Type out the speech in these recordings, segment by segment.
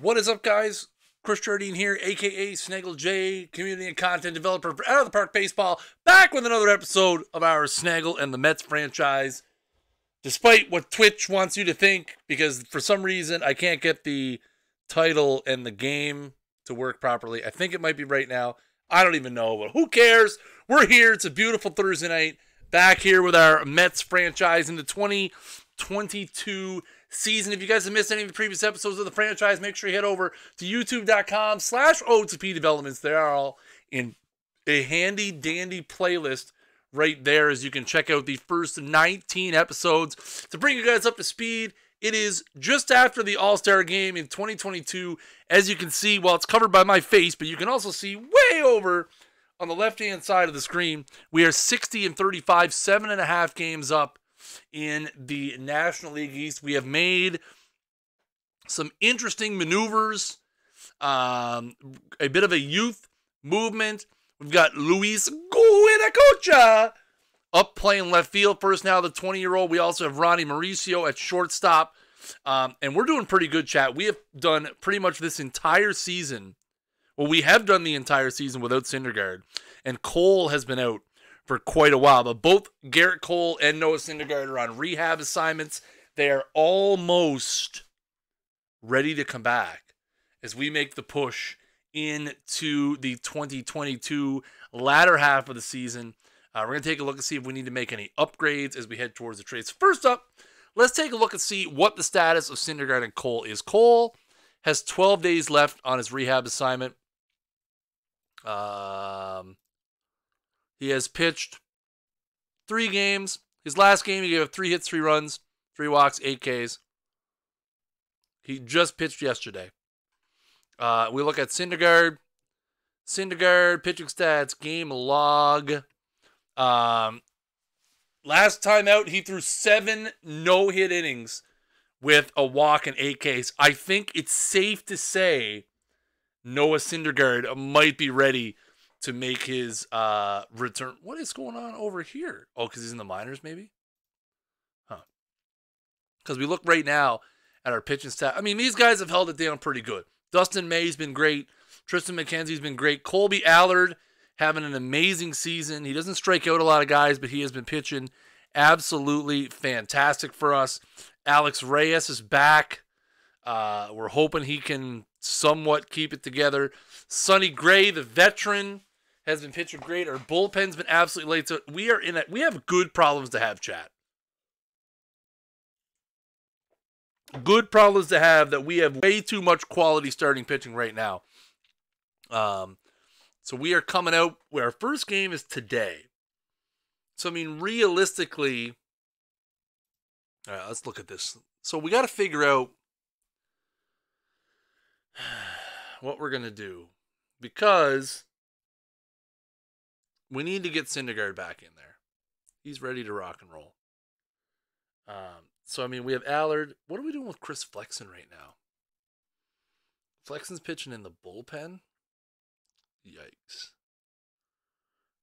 What is up, guys? Chris Jardine here, aka Snaggle J, community and content developer for Out of the Park Baseball, back with another episode of our Snaggle and the Mets franchise. Despite what Twitch wants you to think, because for some reason I can't get the title and the game to work properly. I think it might be right now. I don't even know, but who cares? We're here. It's a beautiful Thursday night. Back here with our Mets franchise in the 2022 season. If you guys have missed any of the previous episodes of the franchise, make sure you head over to youtube.com slash OOTP developments. They are all in a handy dandy playlist right there as you can check out the first 19 episodes to bring you guys up to speed. It is just after the All Star game in 2022. As you can see, well, it's covered by my face, but you can also see way over on the left hand side of the screen. We are 60 and 35, seven and a half games up in the National League East. We have made some interesting maneuvers, um, a bit of a youth movement. We've got Luis Guinacocha up playing left field first now, the 20 year old. We also have Ronnie Mauricio at shortstop. Um, and we're doing pretty good chat. We have done pretty much this entire season. Well, we have done the entire season without Syndergaard, and Cole has been out for quite a while. But both Gerrit Cole and Noah Syndergaard are on rehab assignments. They are almost ready to come back as we make the push into the 2022 latter half of the season. Uh, we're going to take a look and see if we need to make any upgrades as we head towards the trades. First up, let's take a look and see what the status of Syndergaard and Cole is. Cole has 12 days left on his rehab assignment. Um, he has pitched three games. His last game, he gave up three hits, three runs, three walks, eight Ks. He just pitched yesterday. Uh, we look at Syndergaard. Syndergaard, pitching stats, game log. Um, last time out, he threw seven no hit innings with a walk and eight Ks. I think it's safe to say Noah Syndergaard might be ready to make his uh, return. What is going on over here? Oh, because he's in the minors, maybe? Huh. Because we look right now at our pitching staff. I mean, these guys have held it down pretty good. Dustin May's been great. Triston McKenzie's been great. Kolby Allard having an amazing season. He doesn't strike out a lot of guys, but he has been pitching absolutely fantastic for us. Alex Reyes is back. Uh, we're hoping he can somewhat keep it together. Sonny Gray, the veteran, has been pitching great. Our bullpen's been absolutely late. So we are in it. We have good problems to have, chat. Good problems to have that we have way too much quality starting pitching right now. Um, so we are coming out where our first game is today. So I mean, realistically, all right, let's look at this. So we got to figure out what we're gonna do because we need to get Syndergaard back in there. He's ready to rock and roll. Um, so I mean, we have Allard. What are we doing with Chris Flexen right now? Flexen's pitching in the bullpen. Yikes.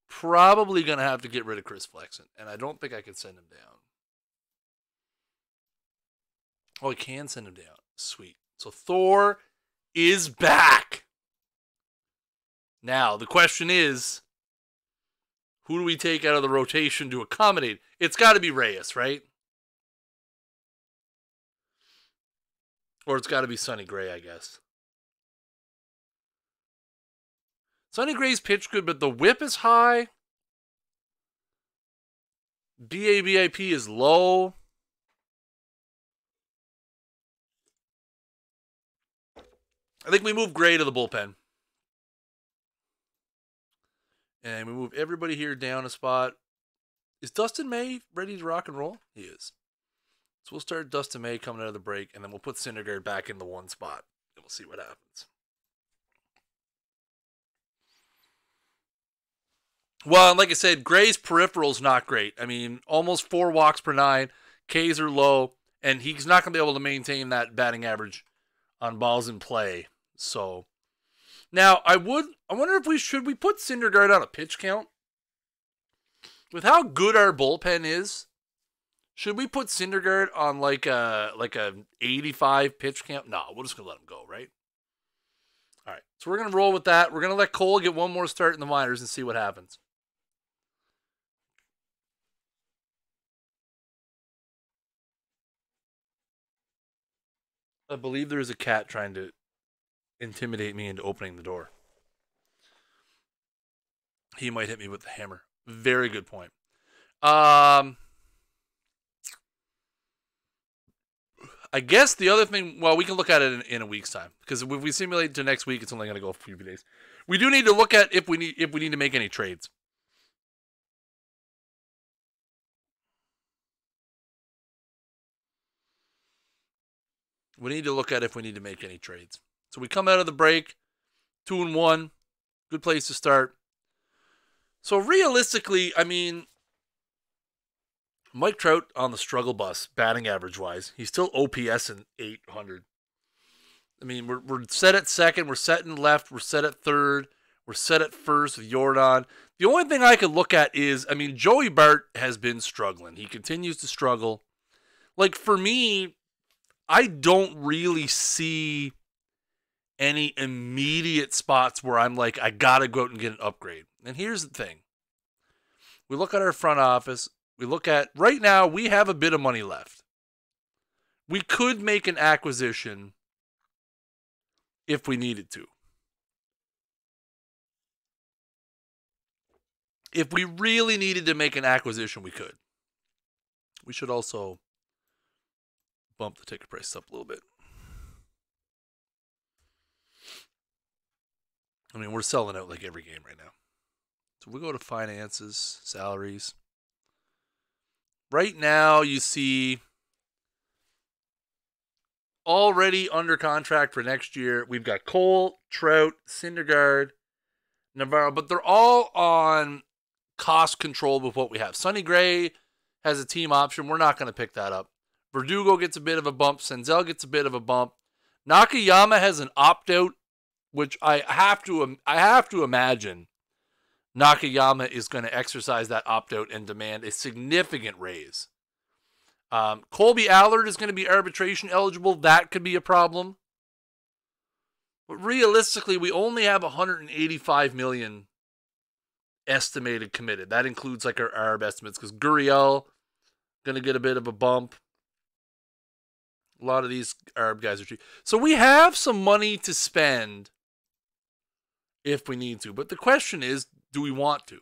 Probably gonna have to get rid of Chris Flexen, and I don't think I can send him down. Oh, I can send him down. Sweet. So Thor is back. Now, the question is who do we take out of the rotation to accommodate? It's got to be Reyes, right? Or it's got to be Sonny Gray, I guess. Sonny Gray's pitch good, but the whip is high. BABIP is low. I think we move Gray to the bullpen. And we move everybody here down a spot. Is Dustin May ready to rock and roll? He is. So we'll start Dustin May coming out of the break, and then we'll put Syndergaard back in the one spot, and we'll see what happens. Well, like I said, Gray's peripheral's not great. I mean, almost four walks per nine. Ks are low, and he's not going to be able to maintain that batting average on balls in play. So now I would I wonder if we should we put Syndergaard on a pitch count? With how good our bullpen is, should we put Syndergaard on like a like a 85 pitch count? No, we're just gonna let him go, right? All right. So we're to roll with that. We're to let Cole get one more start in the minors and see what happens. I believe there is a cat trying to intimidate me into opening the door. He might hit me with the hammer. Very good point. Um, I guess the other thing, well, we can look at it in, in a week's time because if we simulate to next week, it's only going to go a few days. We do need to look at if we need if we need to make any trades. We need to look at if we need to make any trades. So we come out of the break, two and one, good place to start. So realistically, I mean, Mike Trout on the struggle bus, batting average wise, he's still OPS in 800. I mean, we're, we're set at second, we're set in left, we're set at third, we're set at first with Jordan. The only thing I could look at is, I mean, Joey Bart has been struggling. He continues to struggle. Like for me, I don't really see any immediate spots where I'm like, I gotta go out and get an upgrade. And here's the thing. We look at our front office, we look at right now, we have a bit of money left. We could make an acquisition if we needed to. If we really needed to make an acquisition, we could. We should also bump the ticket price up a little bit. I mean, we're selling out like every game right now. So we go to finances, salaries. Right now, you see already under contract for next year. We've got Cole, Trout, Syndergaard, Navarro, but they're all on cost control with what we have. Sonny Gray has a team option. We're not going to pick that up. Verdugo gets a bit of a bump. Senzel gets a bit of a bump. Nakayama has an opt out, which I have to I have to imagine Nakayama is going to exercise that opt out and demand a significant raise. Um, Kolby Allard is going to be arbitration eligible. That could be a problem. But realistically, we only have 185 million estimated committed. That includes like our arb estimates because Gurriel going to get a bit of a bump. A lot of these arb guys are cheap. So we have some money to spend if we need to. But the question is, do we want to?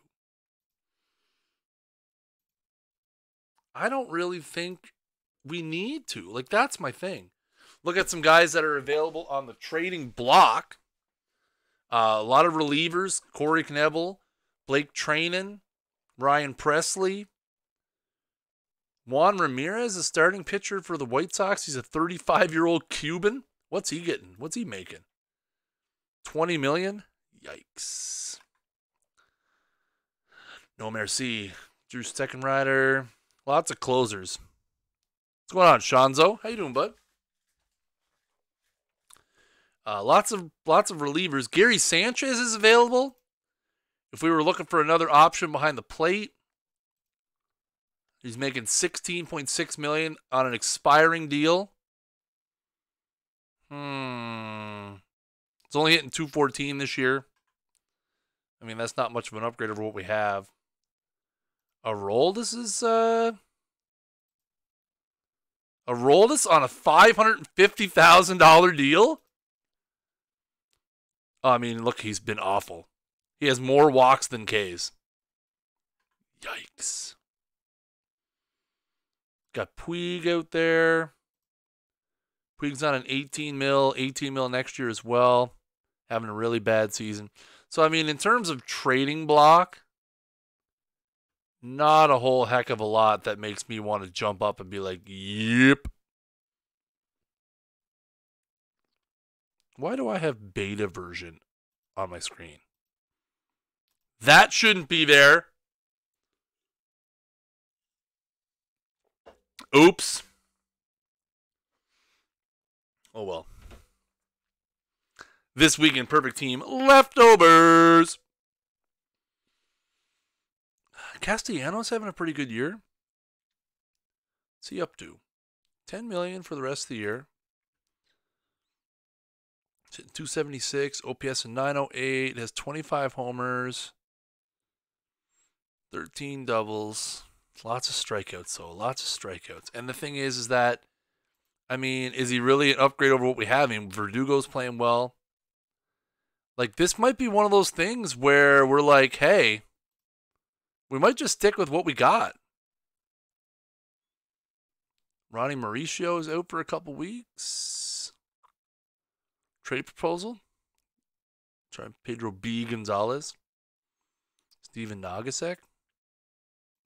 I don't really think we need to. Like, that's my thing. Look at some guys that are available on the trading block. Uh, a lot of relievers Corey Knebel, Blake Treinen, Ryan Pressly. Juan Ramirez, a starting pitcher for the White Sox. He's a 35 year old Cuban. What's he getting? What's he making? 20 million? Yikes. No Merci. Drew Steckenrider. Lots of closers. What's going on, Shanzo? How you doing, bud? Uh, lots of lots of relievers. Gary Sanchez is available. If we were looking for another option behind the plate, he's making 16.6 million on an expiring deal. Hmm. It's only hitting 214 this year. I mean, that's not much of an upgrade over what we have. A roll, this is uh This on a hundred and fifty thousand dollar deal. I mean, look, he's been awful. He has more walks than Ks. Yikes. Got Puig out there. Puig's on an 18 mil, 18 mil next year as well. Having a really bad season. So, I mean, in terms of trading block, not a whole heck of a lot that makes me want to jump up and be like, yep. Why do I have beta version on my screen? That shouldn't be there. Oops. Oh well. This week in Perfect Team leftovers. Castellanos having a pretty good year. What's he up to? 10 million for the rest of the year. 276, OPS and 908, has 25 homers, 13 doubles, lots of strikeouts, so lots of strikeouts. And the thing is, is that, I mean, is he really an upgrade over what we have? I mean, Verdugo's playing well. Like, this might be one of those things where we're like, hey, we might just stick with what we got. Ronnie Mauricio is out for a couple weeks. Trade proposal. Try Pedro B. Gonzalez. Stephen Nogosek.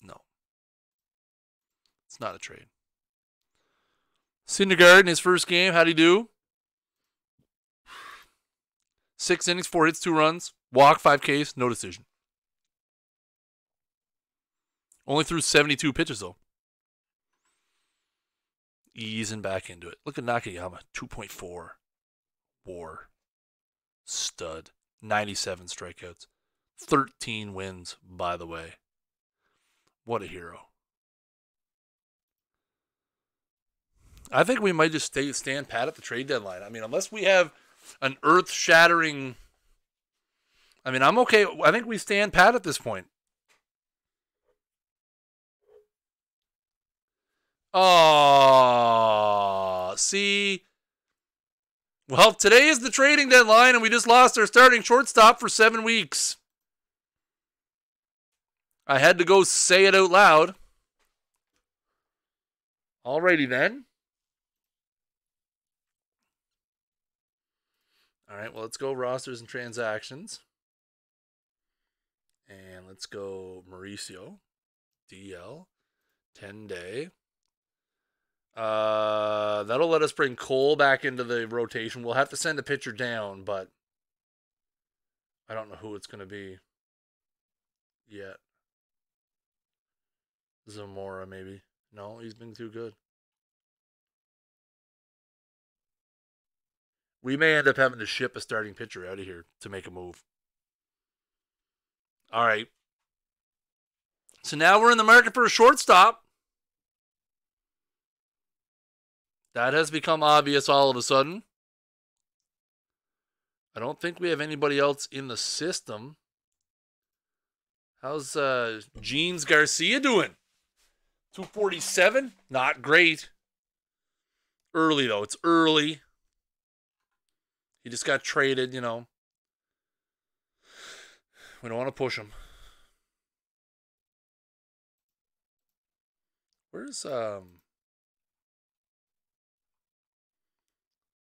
No. It's not a trade. Syndergaard in his first game. How'd he do? Six innings, four hits, two runs. Walk, five Ks, no decision. Only threw 72 pitches, though. Easing back into it. Look at Nakayama, 2.4. War. Stud. 97 strikeouts. 13 wins, by the way. What a hero. I think we might just stay stand pat at the trade deadline. I mean, unless we have an earth shattering. I mean, I'm okay. I think we stand pat at this point. Oh, see. Well, today is the trading deadline, and we just lost our starting shortstop for seven weeks. I had to go say it out loud. Alrighty then. All right, well, let's go rosters and transactions. And let's go Mauricio, DL, 10 day. Uh, that'll let us bring Cole back into the rotation. We'll have to send a pitcher down, but I don't know who it's going to be yet. Zamora, maybe. No, he's been too good. We may end up having to ship a starting pitcher out of here to make a move. All right. So now we're in the market for a shortstop. That has become obvious all of a sudden. I don't think we have anybody else in the system. How's uh Jeans Garcia doing? 247? Not great. Early though. It's early. He just got traded, you know. We don't want to push him. Where's um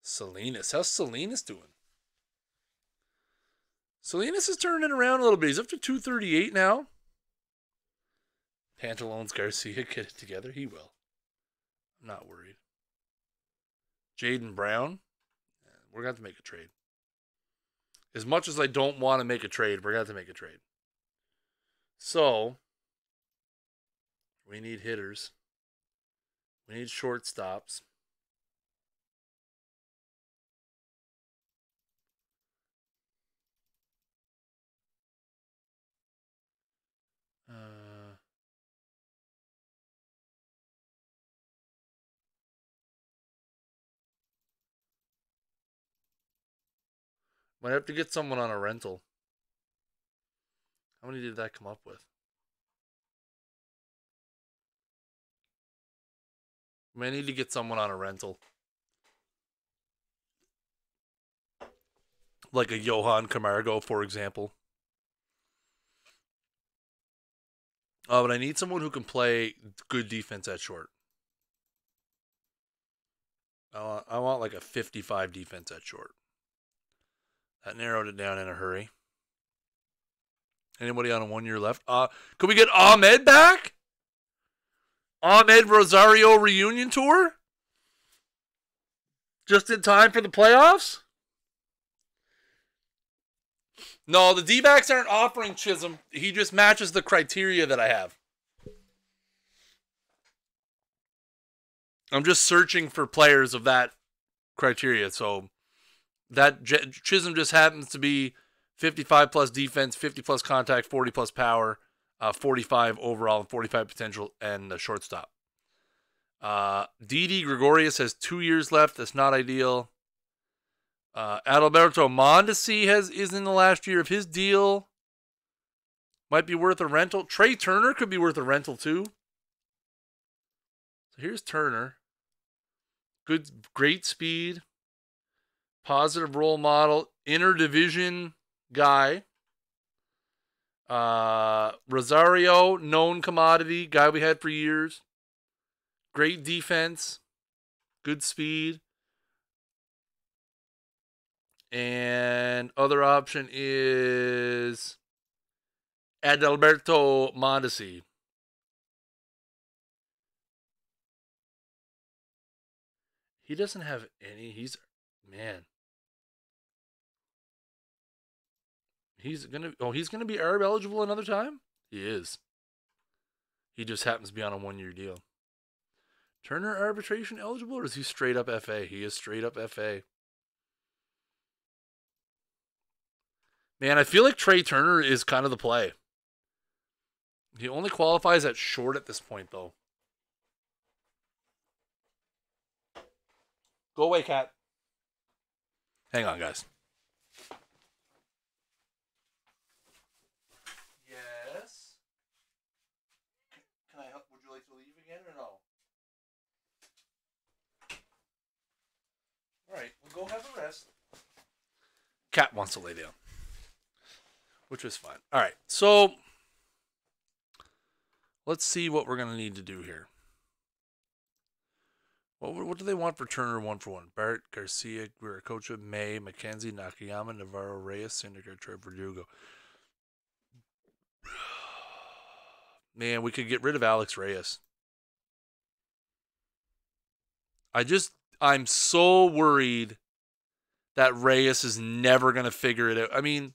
Salinas? How's Salinas doing? Salinas is turning around a little bit. He's up to 238 now. Pantalones Garcia get it together. He will. I'm not worried. Jaden Brown. We're going to have to make a trade. As much as I don't want to make a trade, we're going to have to make a trade. So, we need hitters. We need shortstops. Might have to get someone on a rental. How many did that come up with? May need to get someone on a rental. Like a Johan Camargo, for example. Oh, but I need someone who can play good defense at short. I want, I want like a 55 defense at short. That narrowed it down in a hurry. Anybody on a one year left? Uh, could we get Amed back? Amed Rosario reunion tour? Just in time for the playoffs? No, the D backs aren't offering Chisholm. He just matches the criteria that I have. I'm just searching for players of that criteria. So that Chisholm just happens to be 55 plus defense, 50 plus contact, 40 plus power, uh, 45 overall, and 45 potential, and the shortstop. Uh, Didi Gregorius has two years left. That's not ideal. Uh, Adalberto Mondesi has is in the last year of his deal. Might be worth a rental. Trea Turner could be worth a rental too. So here's Turner. Good, great speed. Positive role model. Interdivision guy. Uh, Rosario, known commodity, guy we had for years. Great defense. Good speed. And other option is Adalberto Mondesi. He doesn't have any. He's man. He's gonna. Oh, he's gonna be arb eligible another time. He is. He just happens to be on a one-year deal. Turner arbitration eligible, or is he straight up FA? He is straight up FA. Man, I feel like Trea Turner is kind of the play. He only qualifies at short at this point, though. Go away, cat. Hang on, guys. Yes. Can I help? Would you like to leave again or no? All right, we'll go have a rest. Cat wants to lay down, which was fine. All right, so let's see what we're gonna need to do here. What, what do they want for Turner one for one? Bart, Garcia, Guiracocha, May, McKenzie, Nakayama, Navarro, Reyes, Syndergaard, Trey Verdugo. Man, we could get rid of Alex Reyes. I just, I'm so worried that Reyes is never going to figure it out. I mean,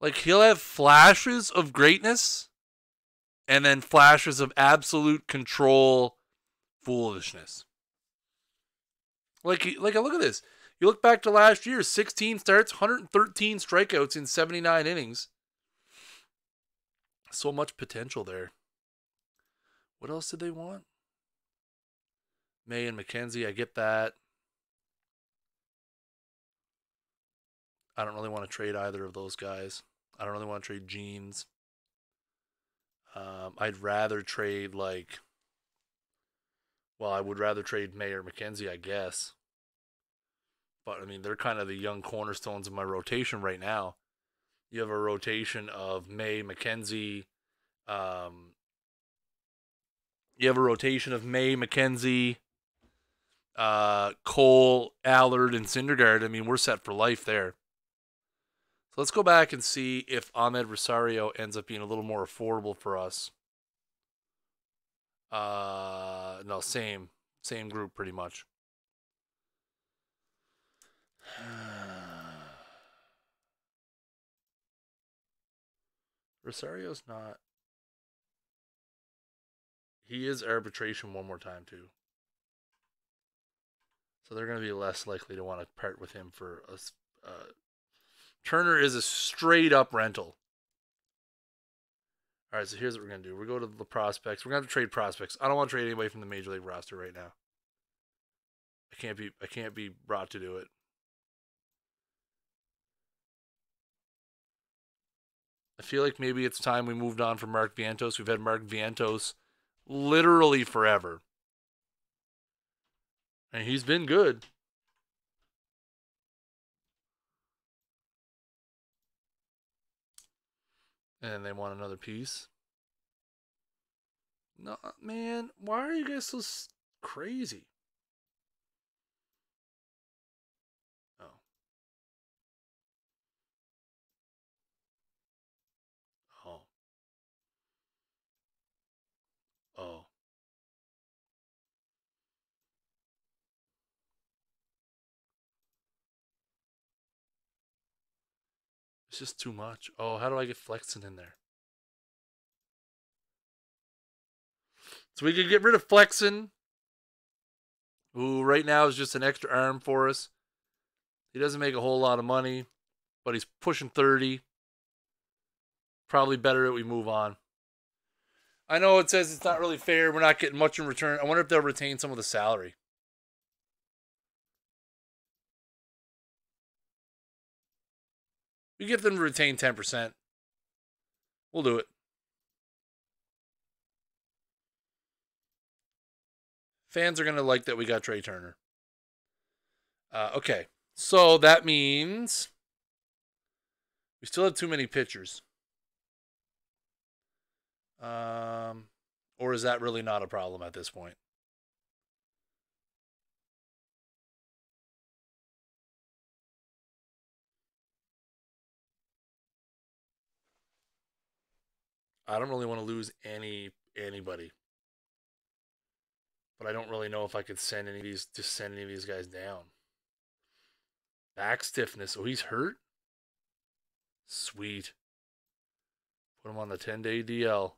like, he'll have flashes of greatness and then flashes of absolute control foolishness. Like, like, look at this. You look back to last year, 16 starts, 113 strikeouts in 79 innings. So much potential there. What else did they want? May and McKenzie, I get that. I don't really want to trade either of those guys. I don't really want to trade Jeans. Um, I'd rather trade like well, I would rather trade May or McKenzie, I guess. But I mean, they're kind of the young cornerstones of my rotation right now. You have a rotation of May, McKenzie. Um, you have a rotation of May, McKenzie, uh, Cole, Allard, and Syndergaard. I mean, we're set for life there. So let's go back and see if Amed Rosario ends up being a little more affordable for us. Uh, no, same, same group pretty much. Rosario's not. He is arbitration one more time too. So they're going to be less likely to want to part with him for a. Uh, Turner is a straight up rental. All right, so here's what we're gonna do. We go to the prospects. We're gonna trade prospects. I don't want to trade anybody from the major league roster right now. I can't be. I can't be brought to do it. I feel like maybe it's time we moved on from Mark Vientos. We've had Mark Vientos literally forever. And he's been good. And they want another piece. No, man, why are you guys so crazy? Oh. Oh. Oh. It's just too much. Oh, how do I get Flexen in there? So we could get rid of Flexen, who right now is just an extra arm for us. He doesn't make a whole lot of money, but he's pushing 30. Probably better that we move on. I know it says it's not really fair. We're not getting much in return. I wonder if they'll retain some of the salary. We get them to retain 10%. We'll do it. Fans are going to like that we got Trea Turner. Uh, okay. So that means we still have too many pitchers. Um, or is that really not a problem at this point? I don't really want to lose any anybody. But I don't really know if I could send any of these just send any of these guys down. Back stiffness. Oh, he's hurt? Sweet. Put him on the 10 day DL.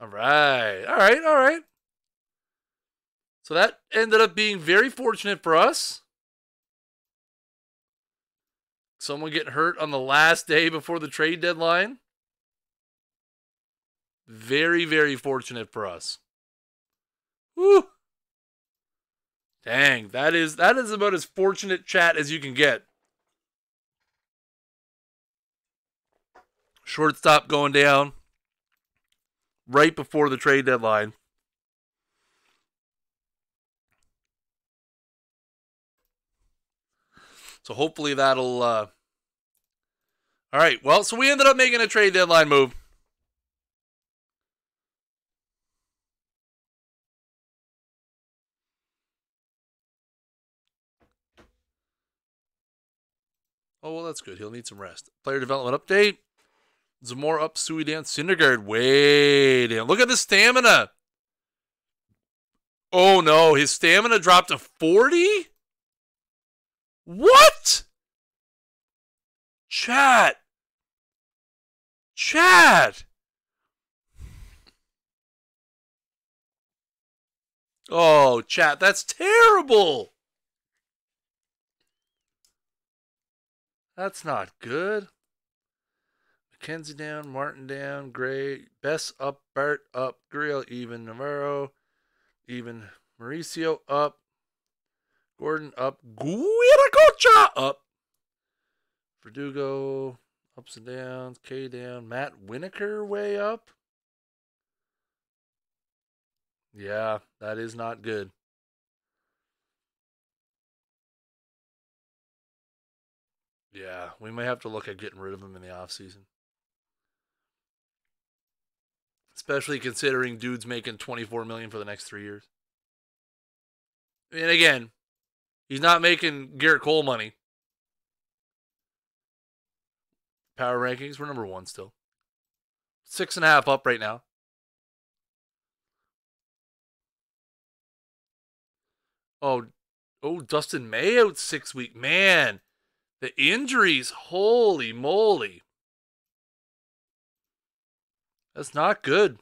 All right. All right. All right. So that ended up being very fortunate for us. Someone get hurt on the last day before the trade deadline. Very, very fortunate for us. Woo! Dang, that is that is about as fortunate chat as you can get. Shortstop going down right before the trade deadline. So hopefully that'll. Uh... All right. Well, so we ended up making a trade deadline move. Oh, well, that's good. He'll need some rest. Player development update. Zamora up, Sui down, Syndergaard way down. Look at the stamina. Oh, no. His stamina dropped to 40? What? Chat. Chat. Oh, chat, that's terrible. That's not good. McKenzie down, Martin down, Gray, Bess up, Bart up, Grill even, Navarro even, Mauricio up, Gordon up. Guiracocha up. Verdugo ups and downs. K down. Matt Winokur way up. Yeah, that is not good. Yeah, we may have to look at getting rid of him in the offseason. Especially considering dude's making 24 million for the next 3 years. And again, He's not making Gerrit Cole money. Power rankings, we're number one still. Six and a half up right now. Oh, oh, Dustin May out six week. Man, the injuries, holy moly. That's not good.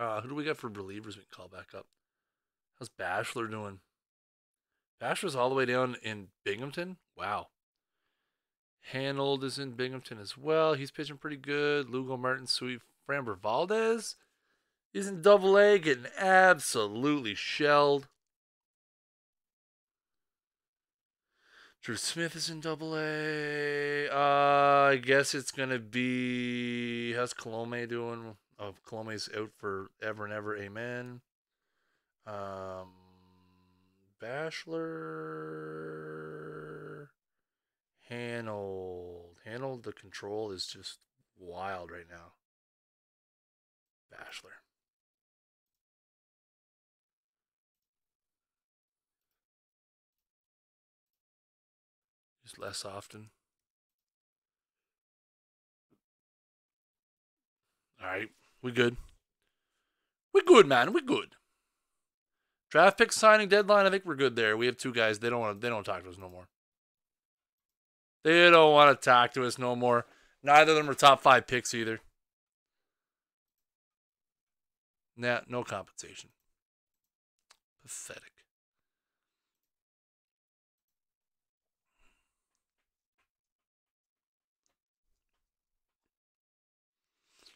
Uh, who do we got for relievers we can call back up? How's Bachelor doing? Bachelor's all the way down in Binghamton? Wow. Hanold is in Binghamton as well. He's pitching pretty good. Lugo Martin, sweet. Framber Valdez is in double A, getting absolutely shelled. Drew Smith is in double A. Uh, I guess it's going to be. How's Colome doing? Of Colome's out for ever and ever. Amen. Um, Bachelor. Hanold. Hanold, the control is just wild right now. Bachelor. Just less often. All right. We good. We good, man. We good. Draft pick signing deadline. I think we're good there. We have two guys. They don't want. They don't talk to us no more. They don't want to talk to us no more. Neither of them are top five picks either. Nah, no compensation. Pathetic.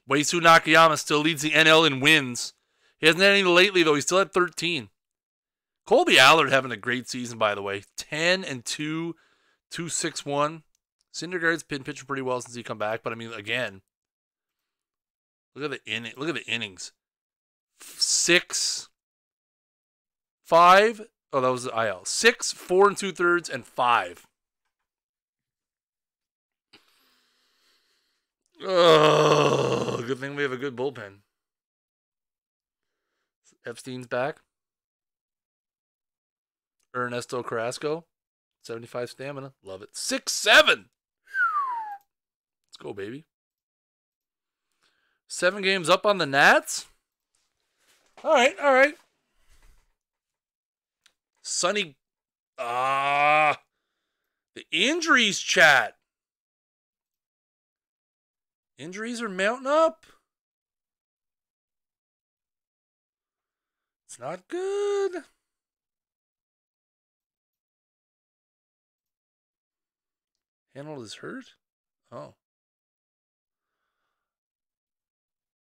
Waisu Nakayama still leads the NL in wins. He hasn't had any lately, though. He's still at 13. Kolby Allard having a great season, by the way. 10 and 2, 261. Syndergaard's been pitching pretty well since he come back, but I mean, again, look at the inning. Look at the innings. Six, five. Oh, that was the IL. Six, four and two thirds, and five. Oh, good thing we have a good bullpen. Epstein's back. Ernesto Carrasco, 75 stamina. Love it. 6 7. Let's go, baby. Seven games up on the Nats. All right, all right. Sunny. Ah. the injuries chat. Injuries are mounting up. It's not good. Handle is hurt? Oh.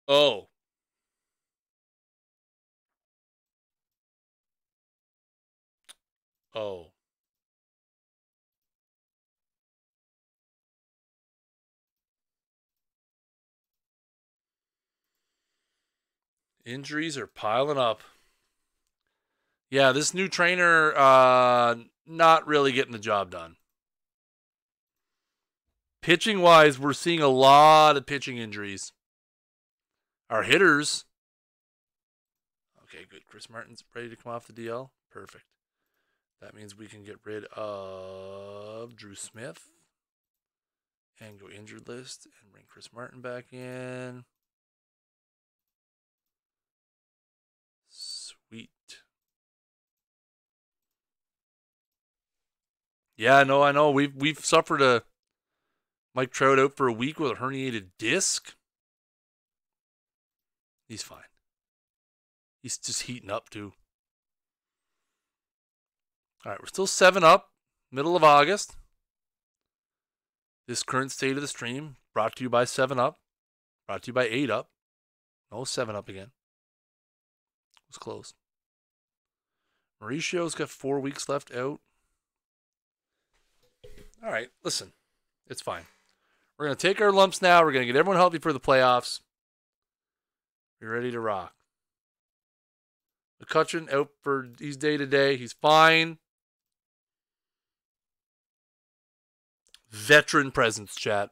Oh. Oh. Injuries are piling up. Yeah, this new trainer, uh, not really getting the job done. Pitching wise, we're seeing a lot of pitching injuries. Our hitters. Okay, good. Chris Martin's ready to come off the DL. Perfect. That means we can get rid of Drew Smith and go injured list and bring Chris Martin back in. Sweet. Yeah, no, I know. We've we've suffered a Mike Trout out for a week with a herniated disc. He's fine. He's just heating up too. All right, we're still seven up, middle of August. This current state of the stream brought to you by Seven Up, brought to you by Eight Up. No Seven Up again. It was close. Mauricio's got four weeks left out. All right, listen, it's fine. We're gonna take our lumps now. We're gonna get everyone healthy for the playoffs. We're ready to rock. McCutchen out for he's day to day. He's fine. Veteran presence, chat.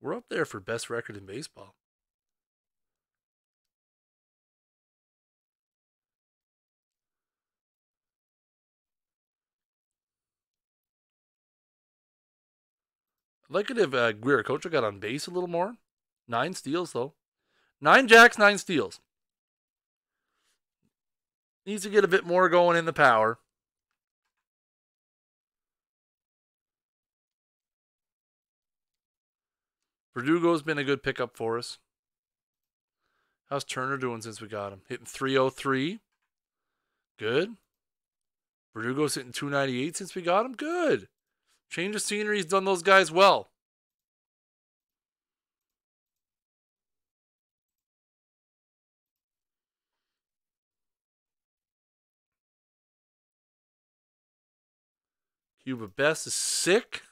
We're up there for best record in baseball. I'd like it if uh, Guiracocha got on base a little more. Nine steals, though. Nine jacks, nine steals. Needs to get a bit more going in the power. Verdugo's been a good pickup for us. How's Turner doing since we got him? Hitting 303. Good. Verdugo's hitting 298 since we got him. Good. Change of scenery's done those guys well. Cuba Best is sick.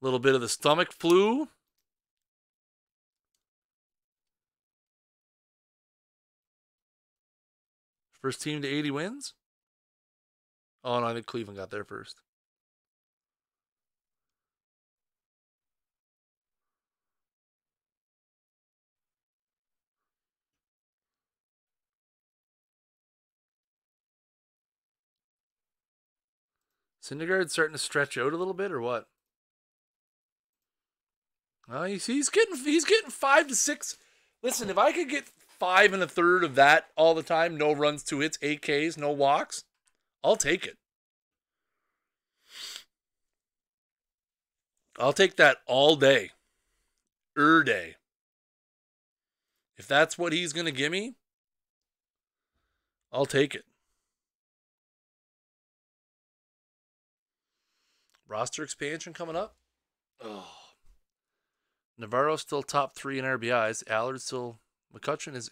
A little bit of the stomach flu. First team to 80 wins? Oh, no, I think Cleveland got there first. Syndergaard's starting to stretch out a little bit, or what? Well, he's, he's getting he's getting five to six. Listen, if I could get five and a third of that all the time, no runs, two hits, eight Ks, no walks, I'll take it. I'll take that all day, er day. If that's what he's gonna give me, I'll take it. Roster expansion coming up. Oh. Navarro still top three in RBIs. Allard still. McCutchen is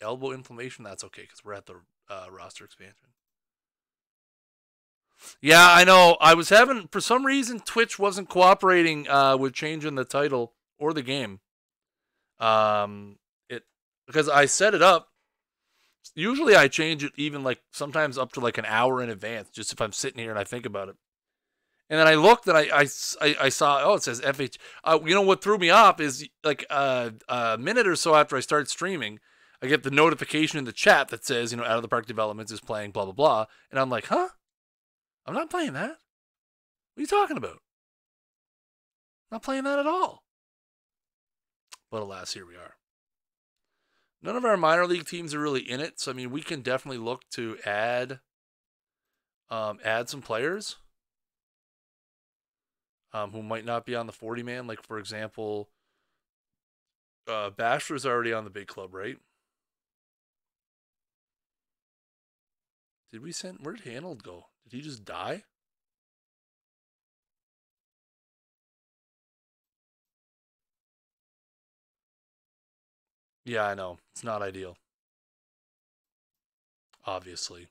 elbow inflammation. That's okay because we're at the uh, roster expansion. Yeah, I know. I was having for some reason Twitch wasn't cooperating uh, with changing the title or the game. Um, it because I set it up. Usually I change it even like sometimes up to like an hour in advance, just if I'm sitting here and I think about it. And then I looked and I I, I saw oh it says FH. Uh, you know what threw me off is like uh, a minute or so after I start streaming, I get the notification in the chat that says you know out of the park developments is playing blah blah blah, and I'm like huh I'm not playing that. What are you talking about? Not playing that at all. But alas, here we are. None of our minor league teams are really in it, so I mean, we can definitely look to add, um, add some players, um, who might not be on the 40 man. Like for example, uh, Bachelor's already on the big club, right? Did we send? Where did Hanold go? Did he just die? Yeah, I know. It's not ideal. Obviously.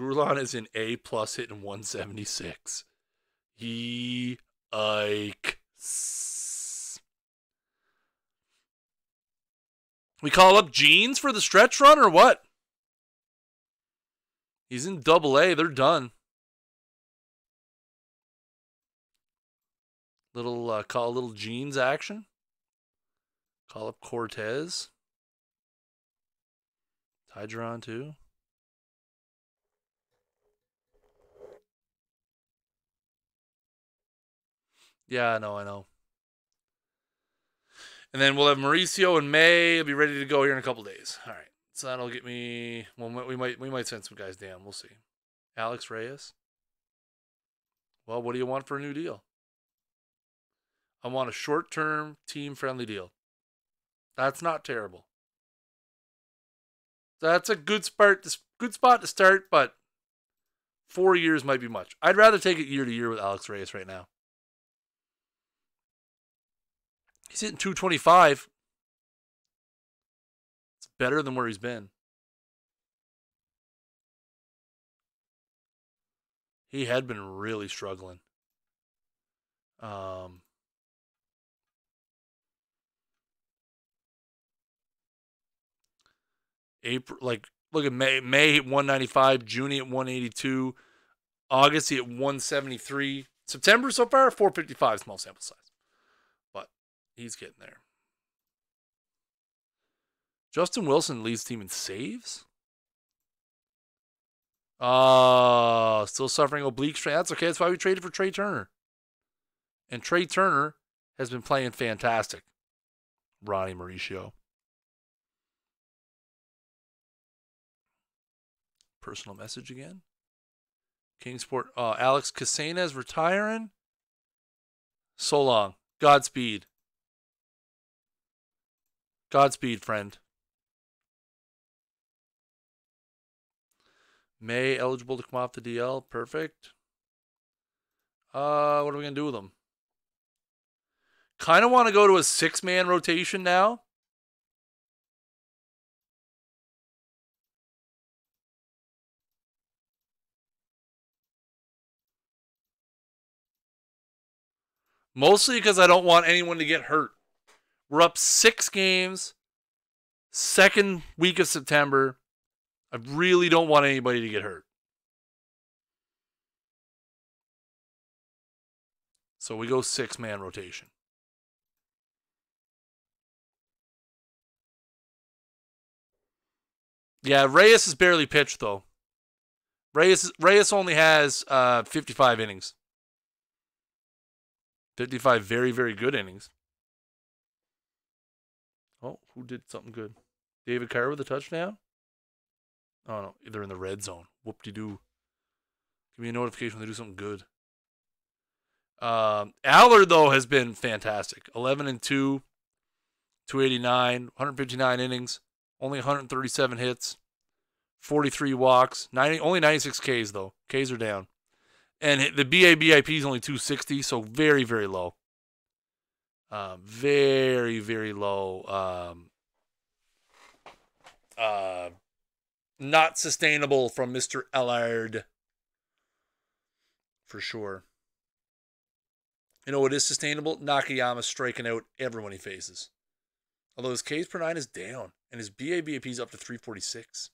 Grulon is an A plus hitting 176. He Ike. We call up Jeans for the stretch run or what? He's in double A. They're done. Little uh, call little jeans action. Call up Cortez. Tygeron too. Yeah, I know, I know. And then we'll have Mauricio and May. It'll be ready to go here in a couple days. All right. So that'll get me. Well, we might we might send some guys down. We'll see. Alex Reyes. Well, what do you want for a new deal? I want a short-term, team-friendly deal. That's not terrible. That's a good spot. Good spot to start, but four years might be much. I'd rather take it year to year with Alex Reyes right now. He's hitting 225 It's better than where he's been. He had been really struggling. Um, April, like, look at May, May at 195, June at 182, August at 173, September so far 455, small sample size, he's getting there. Justin Wilson leads team in saves. Oh, still suffering oblique strain. That's okay. That's why we traded for Trea Turner. And Trea Turner has been playing fantastic. Ronnie Mauricio. Personal message again. Kingsport. Uh, Alex Casena's retiring. So long. Godspeed. Godspeed, friend. May eligible to come off the DL. Perfect. Uh, what are we gonna do with them? Kind of want to go to a six-man rotation now. Mostly because I don't want anyone to get hurt. We're up six games, second week of September. I really don't want anybody to get hurt. So we go six man rotation. Yeah, Reyes is barely pitched though. Reyes Reyes only has uh, 55 innings. 55 very very good innings. Oh, who did something good? David Carr with a touchdown? Oh no, they're in the red zone. Whoop de doo. Give me a notification when they do something good. Um, Allard though has been fantastic. 11 and 2, 289, 159 innings, only 137 hits, 43 walks, 90, only 96 Ks though. Ks are down. And the BABIP is only 260, so very, very low. Um, very, very low. Um, uh, not sustainable from Mr. Allard. For sure. You know what is sustainable? Nakayama striking out everyone he faces. Although his Ks per nine is down, and his BABIP is up to 346.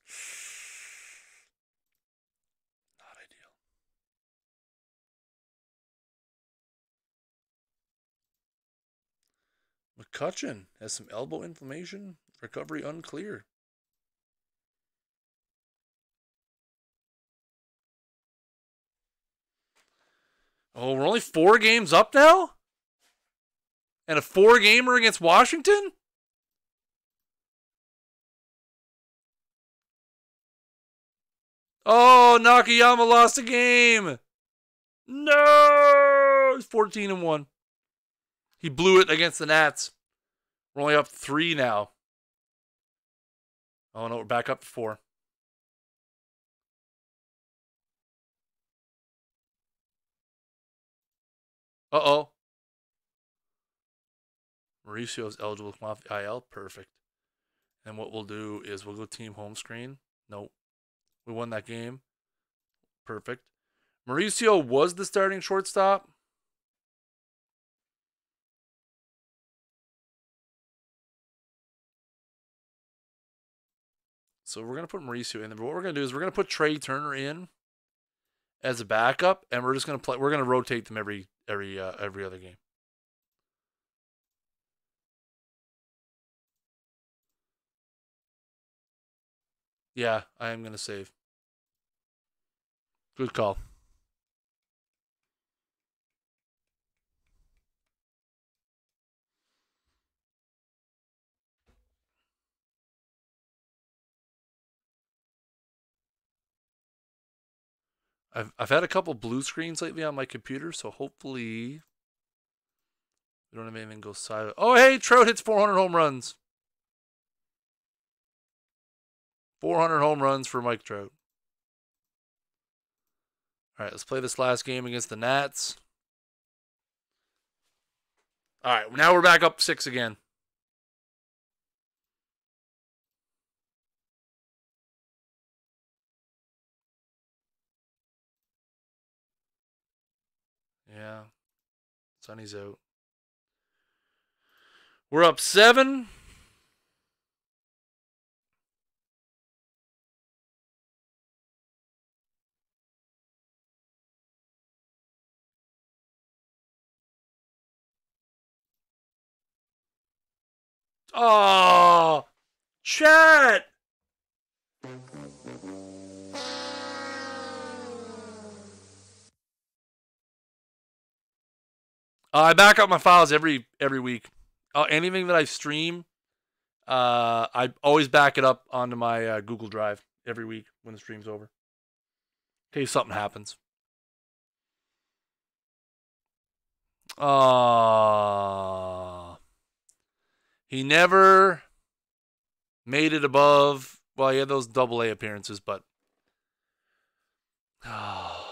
McCutchen has some elbow inflammation. Recovery unclear. Oh, we're only four games up now? And a four gamer against Washington? Oh, Nakayama lost a game. No, he's 14 and 1. He blew it against the Nats. We're only up three now. Oh no, we're back up to four. Uh oh. Mauricio's eligible to come off the IL. Perfect. And what we'll do is we'll go team home screen. Nope. We won that game. Perfect. Mauricio was the starting shortstop. So we're gonna put Mauricio in there. But what we're gonna do is we're gonna put Trea Turner in as a backup, and we're just gonna play. We're gonna rotate them every every uh, every other game. Yeah, I am gonna save. Good call. I've I've had a couple blue screens lately on my computer, so hopefully we don't have anything go silent. Oh, hey, Trout hits 400 home runs. 400 home runs for Mike Trout. All right, let's play this last game against the Nats. All right, now we're back up six again. Yeah. Sonny's out. We're up seven. Oh, chat. Uh, I back up my files every every week. Uh, anything that I stream, uh, I always back it up onto my uh, Google Drive every week when the stream's over. In case something happens. Uh, he never made it above. Well, he had those double A appearances, but. Oh.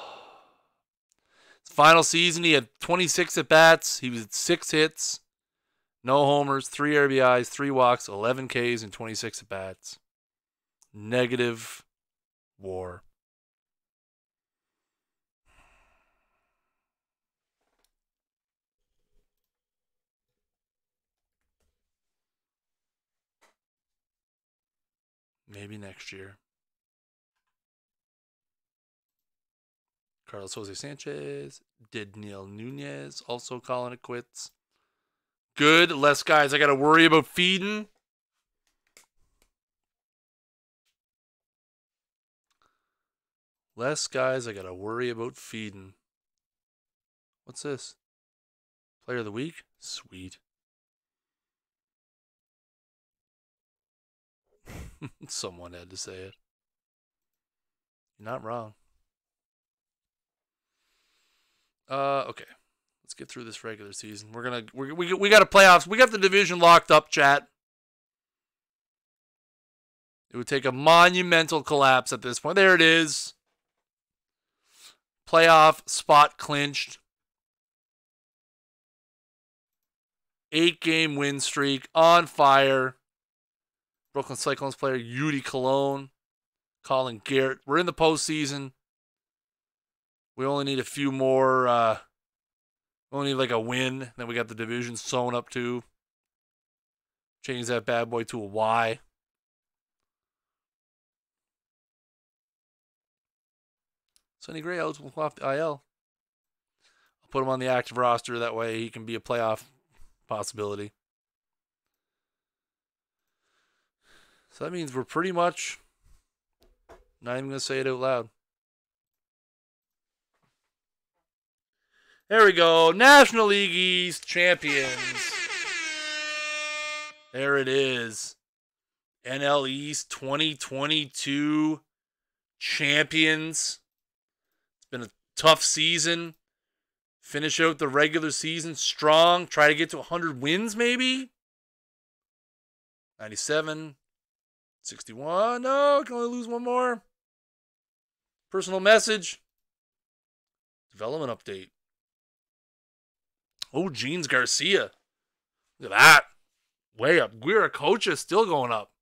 Final season, he had 26 at bats. He was six hits, no homers, three RBIs, three walks, 11 Ks, and 26 at bats. Negative war. Maybe next year. Carlos Jose Sanchez. Did Neil Nunez also calling it quits? Good. Less guys I got to worry about feeding. Less guys I got to worry about feeding. What's this? Player of the week? Sweet. Someone had to say it. You're not wrong. Uh, okay. Let's get through this regular season. We're gonna we we we got a playoffs. We got the division locked up, chat. It would take a monumental collapse at this point. There it is. Playoff spot clinched. Eight game win streak on fire. Brooklyn Cyclones player Yudi Cologne, Colin Garrett. We're in the postseason. We only need a few more. Uh, only need like a win. Then we got the division sewn up too. Change that bad boy to a Y. Sonny Gray eligible off the IL. I'll put him on the active roster. That way he can be a playoff possibility. So that means we're pretty much not even going to say it out loud. There we go. National League East champions. There it is. NL East 2022 champions. It's been a tough season. Finish out the regular season strong. Try to get to 100 wins, maybe. 97, 61. No, can only lose one more. Personal message. Development update. Oh, Jeans Garcia. Look at that. Way up. Guiracocha still going up.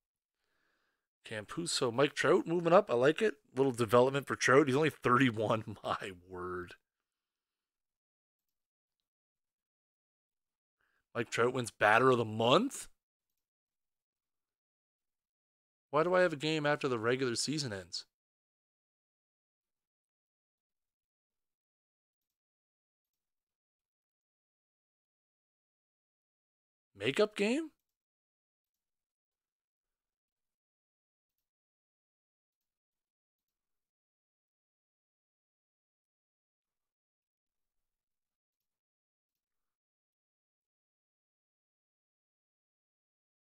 Campuso, Mike Trout moving up. I like it. Little development for Trout. He's only 31. My word. Mike Trout wins batter of the month? Why do I have a game after the regular season ends? Makeup game?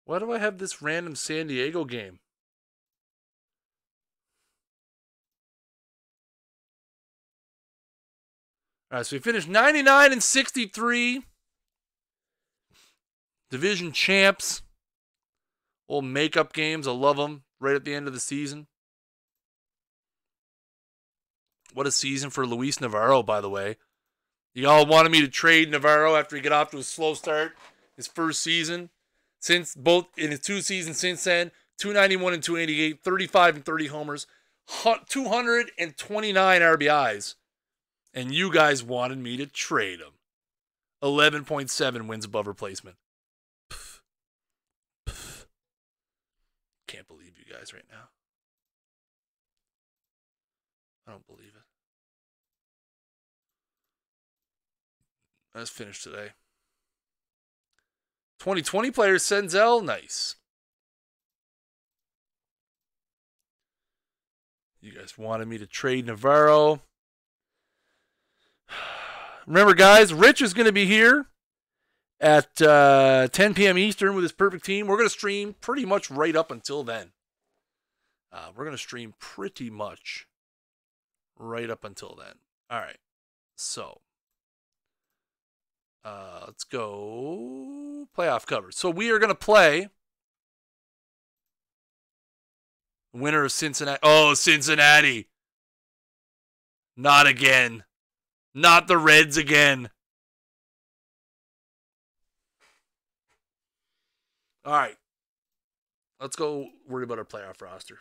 Why do I have this random San Diego game? All right, so we finished 99 and 63. Division champs. Old makeup games. I love them right at the end of the season. What a season for Luis Navarro, by the way. Y'all wanted me to trade Navarro after he got off to a slow start his first season. Since both in his two seasons since then, 291 and 288, 35 and 30 homers, 229 RBIs. And you guys wanted me to trade him. 11.7 wins above replacement. Pff. Pff. Can't believe guys right now. I don't believe it. That's finished today. 2020 player Senzel, nice. You guys wanted me to trade Navarro. Remember, guys, Rich is going to be here at uh, 10 p.m. Eastern with his perfect team. We're going to stream pretty much right up until then. Uh, we're going to stream pretty much right up until then. All right. So uh, let's go playoff cover. So we are going to play winner of Cincinnati. Oh, Cincinnati. Not again. Not the Reds again. All right. Let's go worry about our playoff roster.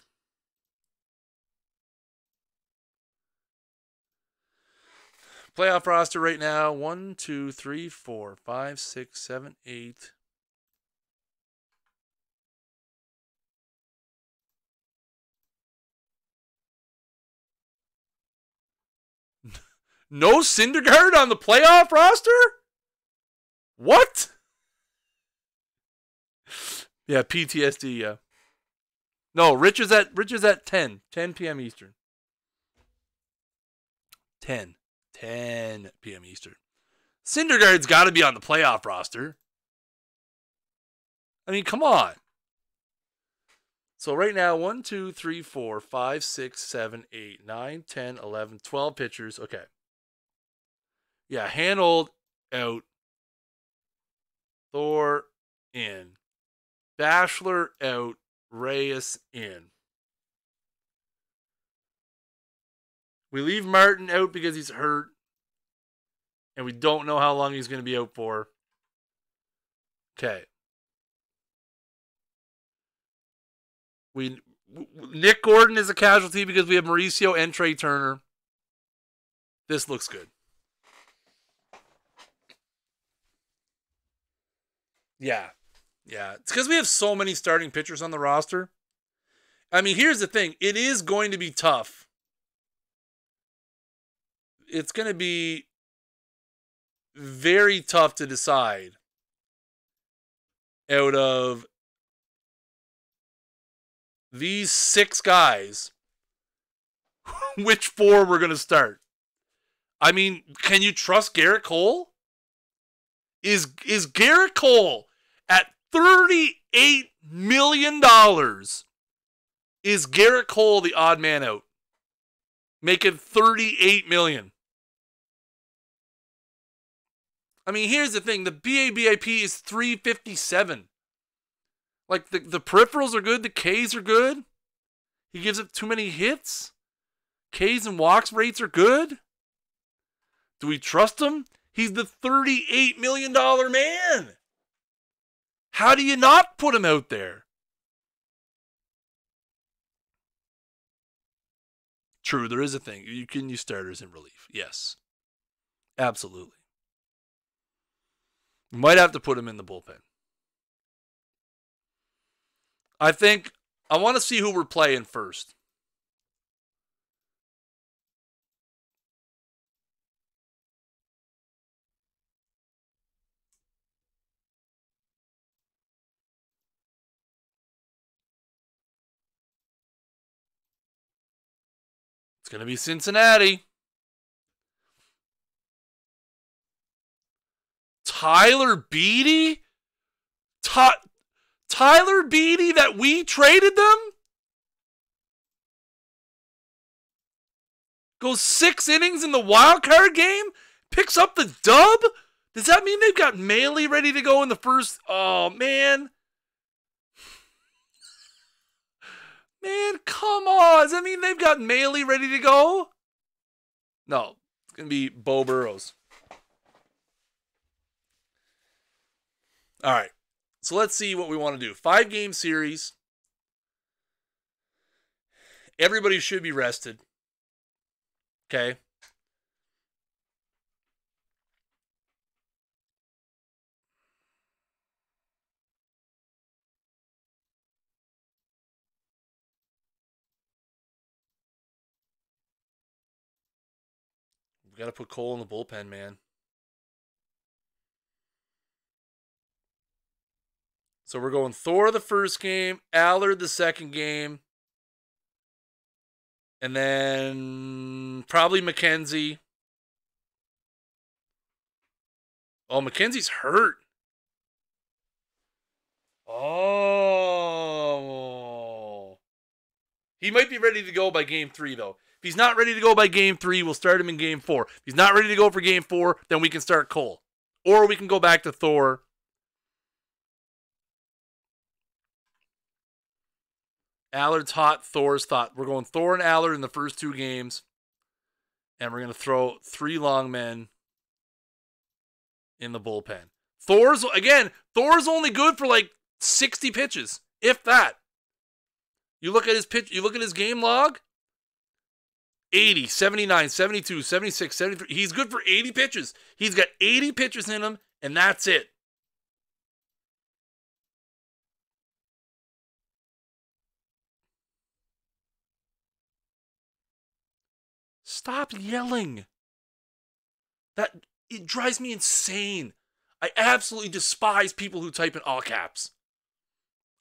Playoff roster right now one, two, three, four, five, six, seven, eight. No Syndergaard on the playoff roster? What? Yeah, PTSD, yeah. No, Rich is at Rich is at 10. 10 p.m. Eastern. 10. 10 p.m. Eastern. Syndergaard's got to be on the playoff roster. I mean, come on. So right now, 1, 2, 3, 4, 5, 6, 7, 8, 9, 10, 11, 12 pitchers. Okay. Yeah, Hanold out. Thor in. Bachelor out. Reyes in. We leave Martin out because he's hurt. And we don't know how long he's going to be out for. Okay. We Nick Gordon is a casualty because we have Mauricio and Trea Turner. This looks good. Yeah. Yeah. It's because we have so many starting pitchers on the roster. I mean, here's the thing it is going to be tough. It's going to be very tough to decide out of these six guys which four we're going to start. I mean, can you trust Gerrit Cole? Is is Gerrit Cole at 38 million dollars? Is Gerrit Cole the odd man out? Making 38 million. I mean, here's the thing, the BABIP is 357. Like the, the peripherals are good, the Ks are good. He gives up too many hits. Ks and walks rates are good. Do we trust him? He's the $38 million man. How do you not put him out there? True, there is a thing. You can use starters in relief. Yes. Absolutely. Might have to put him in the bullpen. I think I want to see who we're playing first. It's going to be Cincinnati. Tyler Beatty? Ty- Tyler Beatty that we traded them? Goes six innings in the wild card game? Picks up the dub? Does that mean they've got Maile ready to go in the first? Oh, man. Man, come on. Does that mean they've got Maile ready to go? No. It's going to be Beau Burrows. All right. So let's see what we want to do. Five game series. Everybody should be rested. Okay. We got to put Cole in the bullpen, man. So we're going Thor the first game, Allard the second game, and then probably McKenzie. Oh, McKenzie's hurt. Oh. He might be ready to go by game three, though. If he's not ready to go by game three, we'll start him in game four. If he's not ready to go for game four, then we can start Cole. Or we can go back to Thor Allard's hot. Thor's hot. We're going Thor and Allard in the first two games. And we're going to throw three long men in the bullpen. Thor's, again, Thor's only good for like 60 pitches, if that. You look at his pitch, you look at his game log 80, 79, 72, 76, 73. He's good for 80 pitches. He's got 80 pitches in him, and that's it. Stop yelling. That it drives me insane. I absolutely despise people who type in all caps.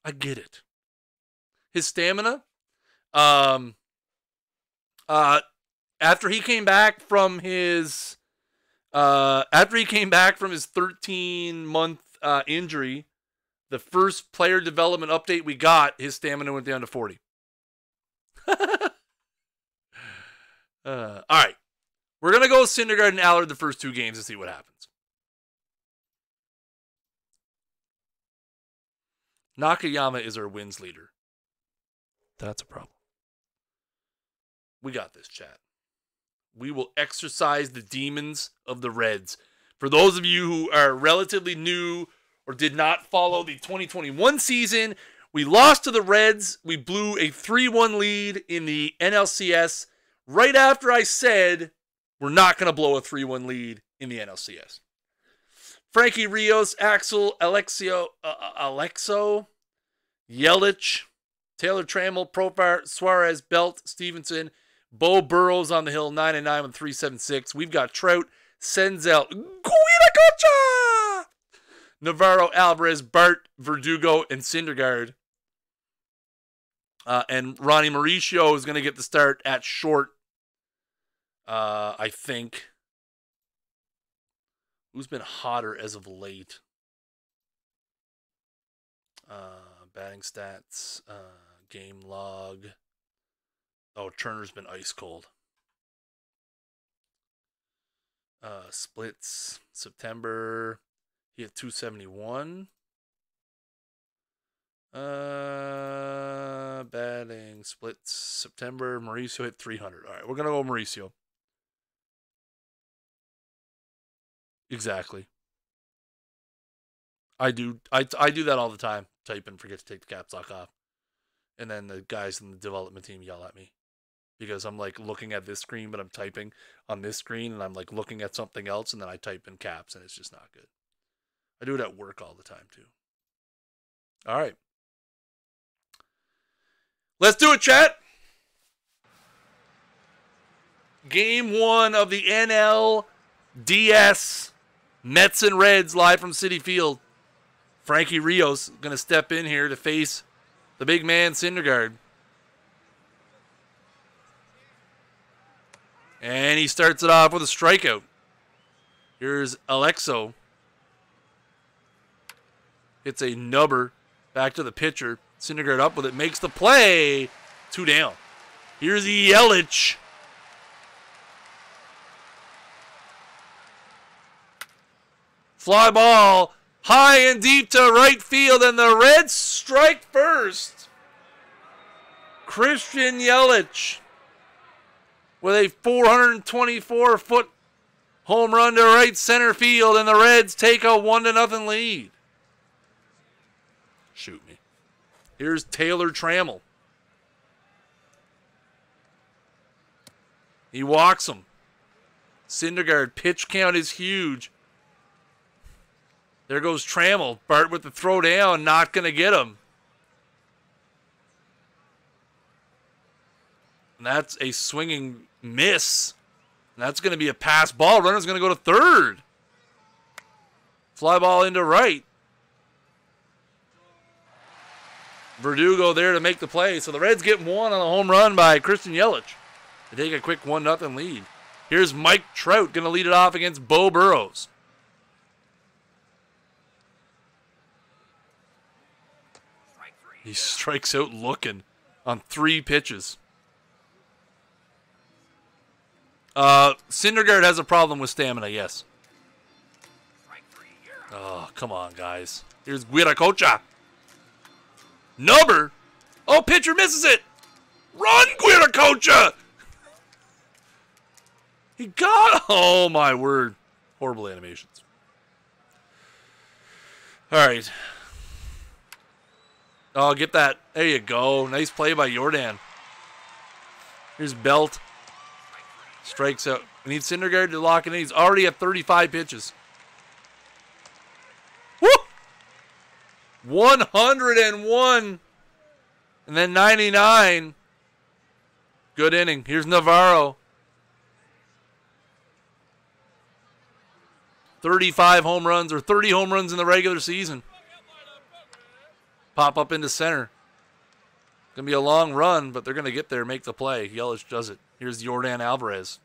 I get it. His stamina, um, uh, after he came back from his, uh, after he came back from his 13 month uh, injury, the first player development update we got, his stamina went down to 40. Uh, all right. We're going to go with Syndergaard and Allard the first two games and see what happens. Nakayama is our wins leader. That's a problem. We got this, chat. We will exercise the demons of the Reds. For those of you who are relatively new or did not follow the 2021 season, we lost to the Reds. We blew a 3 1 lead in the NLCS right after I said we're not going to blow a 3 1 lead in the NLCS. Frankie Rios, Axel, Alexio, uh, uh, Alexo, Yelich, Taylor Trammell, Profar, Suarez, Belt, Stevenson, Beau Burrows on the hill, 9 and 9 with 376. We've got Trout, Senzel, Guiracocha, Navarro, Alvarez, Bart, Verdugo, and Syndergaard. Uh, and Ronnie Mauricio is going to get the start at short, uh, I think. Who's been hotter as of late? Uh, batting stats, uh, game log. Oh, Turner's been ice cold. Uh, splits September. He had 271. Uh, batting splits September. Mauricio hit 300. All right, we're gonna go Mauricio. Exactly. I do. I I do that all the time. Type and forget to take the caps lock off, and then the guys in the development team yell at me because I'm like looking at this screen, but I'm typing on this screen, and I'm like looking at something else, and then I type in caps, and it's just not good. I do it at work all the time too. All right. Let's do it, chat. Game one of the NLDS Mets and Reds live from Citi Field. Frankie Rios going to step in here to face the big man Syndergaard. And he starts it off with a strikeout. Here's Alexo. It's a nubber back to the pitcher. Syndergaard up with it, makes the play. Two down. Here's Yelich. Fly ball high and deep to right field, and the Reds strike first. Christian Yelich with a 424 foot home run to right center field, and the Reds take a one to nothing lead. Shoot me. Here's Taylor Trammell. He walks him. Syndergaard pitch count is huge. There goes Trammell. Bart with the throw down, not going to get him. And that's a swinging miss. And that's going to be a pass ball. Runner's going to go to third. Fly ball into right. Verdugo there to make the play. So the Reds get one on a home run by Christian Yelich. They take a quick 1 0 lead. Here's Mike Trout going to lead it off against Beau Burrows. He strikes out looking on three pitches. Uh, Syndergaard has a problem with stamina, yes. Oh, come on, guys. Here's Guiracocha. Number. Oh, pitcher misses it. Run, Guiracocha. He got. Oh my word! Horrible animations. All right. Oh, get that. There you go. Nice play by Jordan. Here's Belt. Strikes out. We need Syndergaard to lock it in. He's already at 35 pitches. Woo! 101. And then 99. Good inning. Here's Navarro. 35 home runs or 30 home runs in the regular season. Pop up into center. Gonna be a long run, but they're gonna get there, make the play. Yelich does it. Here's Yordan Alvarez.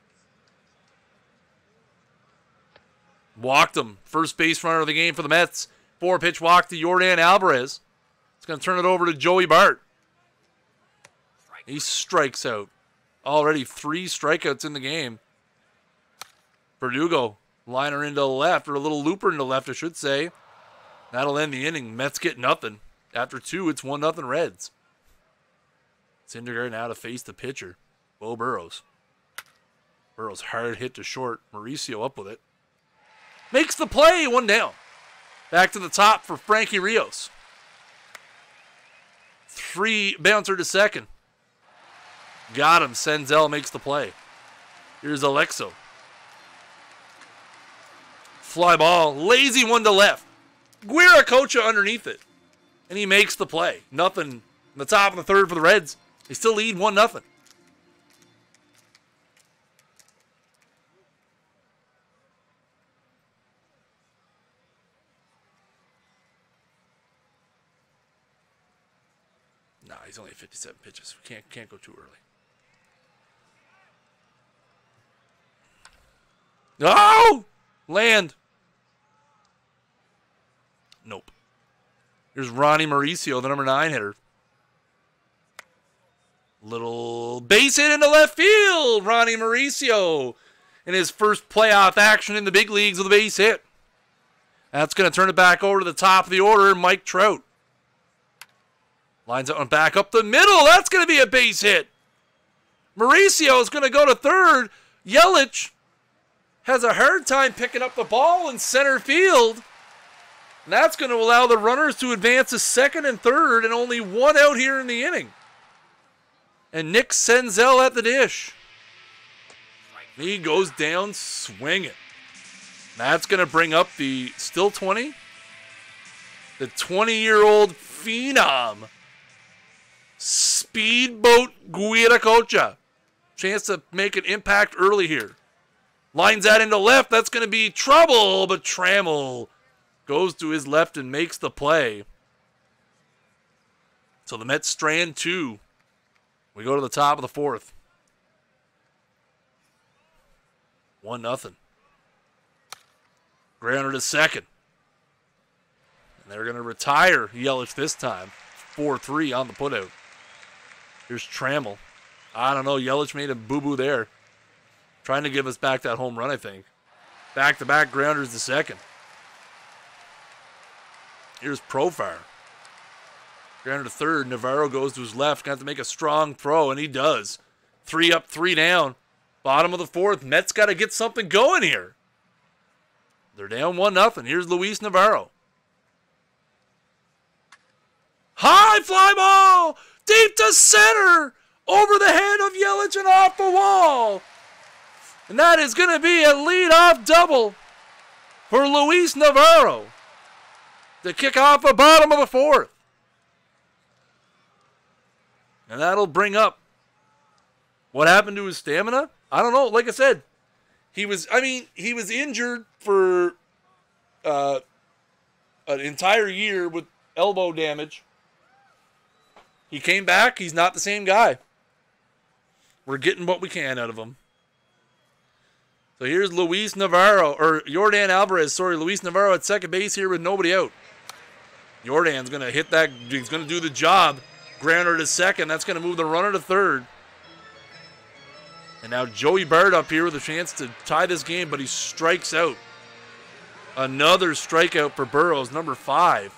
Walked him. First base runner of the game for the Mets. Four pitch walk to Yordan Alvarez. It's gonna turn it over to Joey Bart. He strikes out. Already three strikeouts in the game. Verdugo liner into left, or a little looper into the left, I should say. That'll end the inning. Mets get nothing. After two, it's one nothing Reds. Syndergaard now to face the pitcher, Beau Burrows. Burrows hard hit to short. Mauricio up with it. Makes the play, one down. Back to the top for Frankie Rios. Three bouncer to second. Got him. Senzel makes the play. Here's Alexo. Fly ball. Lazy one to left. Guiracocha underneath it. And he makes the play. Nothing in the top of the third for the Reds. They still lead 1 nothing. Nah, he's only 57 pitches. We can't can't go too early. No! Land. Nope. Here's Ronnie Mauricio, the number nine hitter. Little base hit into left field. Ronnie Mauricio in his first playoff action in the big leagues with a base hit. That's going to turn it back over to the top of the order, Mike Trout. Lines up and back up the middle. That's going to be a base hit. Mauricio is going to go to third. Yelich has a hard time picking up the ball in center field. And that's going to allow the runners to advance to second and third, and only one out here in the inning. And Nick Senzel at the dish. He goes down swinging. That's going to bring up the still 20, the 20 year old phenom, Speedboat Guiracocha. Chance to make an impact early here. Lines that into left. That's going to be trouble, but Trammell goes to his left and makes the play. So the Mets strand two. We go to the top of the fourth. One nothing. Grounder to second. And they're going to retire Yelich this time. 4-3 on the putout. Here's Trammell. I don't know. Yelich made a boo-boo there. Trying to give us back that home run, I think. Back-to-back grounders the second. Here's Profar. Grounder to third. Navarro goes to his left. Got to make a strong throw, and he does. Three up, three down. Bottom of the fourth. Mets got to get something going here. They're down one nothing. Here's Luis Navarro. High fly ball, deep to center, over the head of Yelich and off the wall. And that is going to be a lead-off double for Luis Navarro to kick off the bottom of the fourth. And that'll bring up what happened to his stamina. I don't know. Like I said, he was, I mean, he was injured for uh, an entire year with elbow damage. He came back. He's not the same guy. We're getting what we can out of him. So here's Luis Navarro, or Yordan Alvarez, sorry, Luis Navarro at second base here with nobody out. Yordan's going to hit that, he's going to do the job. Grounder to second, that's going to move the runner to third. And now Joey Bart up here with a chance to tie this game, but he strikes out. Another strikeout for Burrows, number five.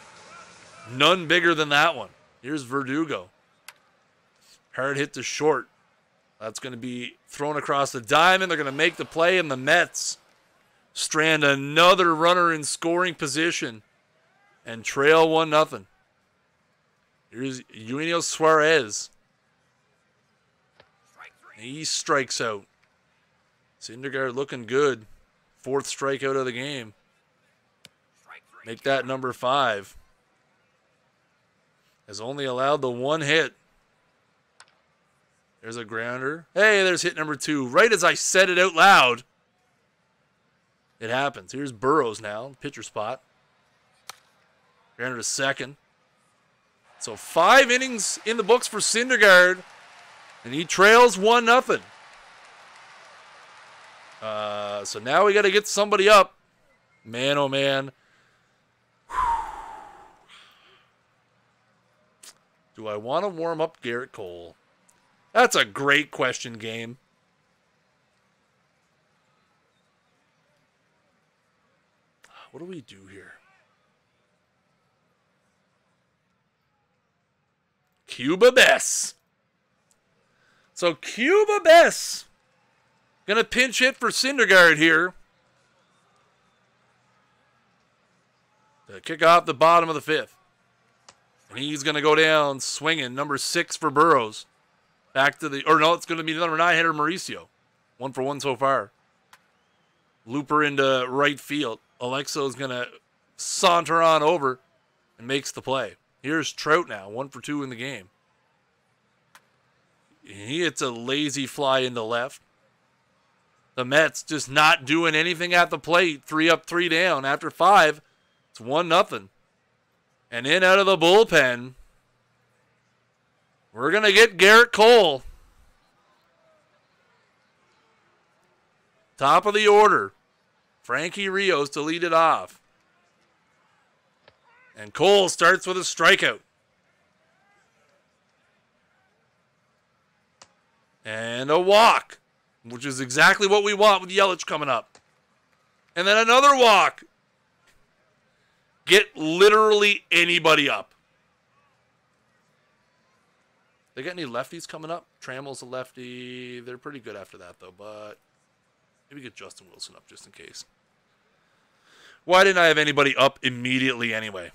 None bigger than that one. Here's Verdugo. Hard hit to short. That's going to be thrown across the diamond. They're going to make the play, and the Mets strand another runner in scoring position and trail 1 nothing. Here's Eugenio Suarez. He strikes out. Syndergaard looking good. Fourth strikeout of the game. Make that number five. Has only allowed the one hit. There's a grounder. Hey, there's hit number two. Right as I said it out loud, it happens. Here's Burrows now, pitcher spot. Grounder to second. So five innings in the books for Syndergaard, and he trails one nothing. Uh, so now we got to get somebody up. Man, oh man. Do I want to warm up Gerrit Cole? That's a great question, game. What do we do here? Cuba Bess. So Cuba Bess Gonna pinch hit for Syndergaard here. To kick off the bottom of the fifth. And he's gonna go down swinging. Number six for Burrows. Back to the, or no, it's gonna be number nine hitter Mauricio. One for one so far. Looper into right field. Alexo's gonna saunter on over and makes the play. Here's Trout now, one for two in the game. He hits a lazy fly into left. The Mets just not doing anything at the plate. Three up, three down. After five, it's one nothing. And in out of the bullpen, we're gonna get Gerrit Cole. Top of the order. Frankie Rios to lead it off. And Cole starts with a strikeout. And a walk, which is exactly what we want with Yelich coming up. And then another walk. Get literally anybody up. They got any lefties coming up? Trammell's a lefty. They're pretty good after that, though, but maybe get Justin Wilson up just in case. Why didn't I have anybody up immediately anyway?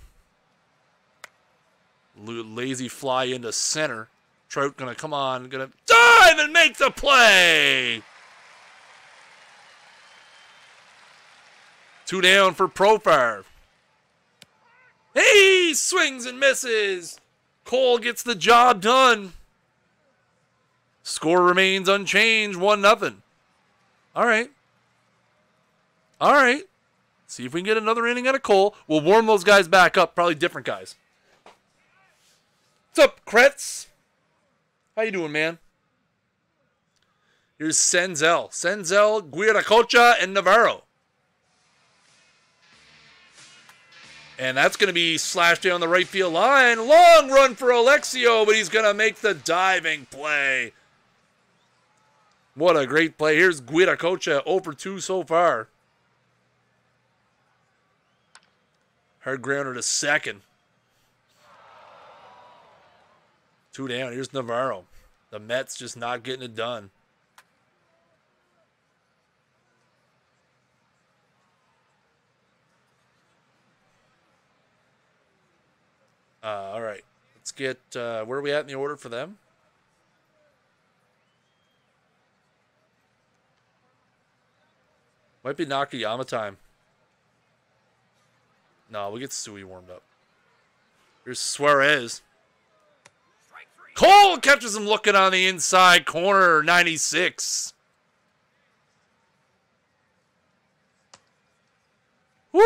Lazy fly into center. Trout gonna come on, gonna dive and make the play. Two down for Profar. He swings and misses. Cole gets the job done. Score remains unchanged, one nothing. All right. All right. See if we can get another inning out of Cole. We'll warm those guys back up. Probably different guys. What's up, Kretz? How you doing, man? Here's Senzel. Senzel, Guiracocha, and Navarro. And that's going to be slashed down the right field line. Long run for Alexio, but he's going to make the diving play. What a great play. Here's Guiracocha, oh over 2 so far. Hard grounder to second. Two down. Here's Navarro. The Mets just not getting it done. Uh, all right. Let's get, uh, where are we at in the order for them? Might be Nakayama time. No, we get Sui warmed up. Here's Suarez. Cole catches him looking on the inside corner, 96. Woo!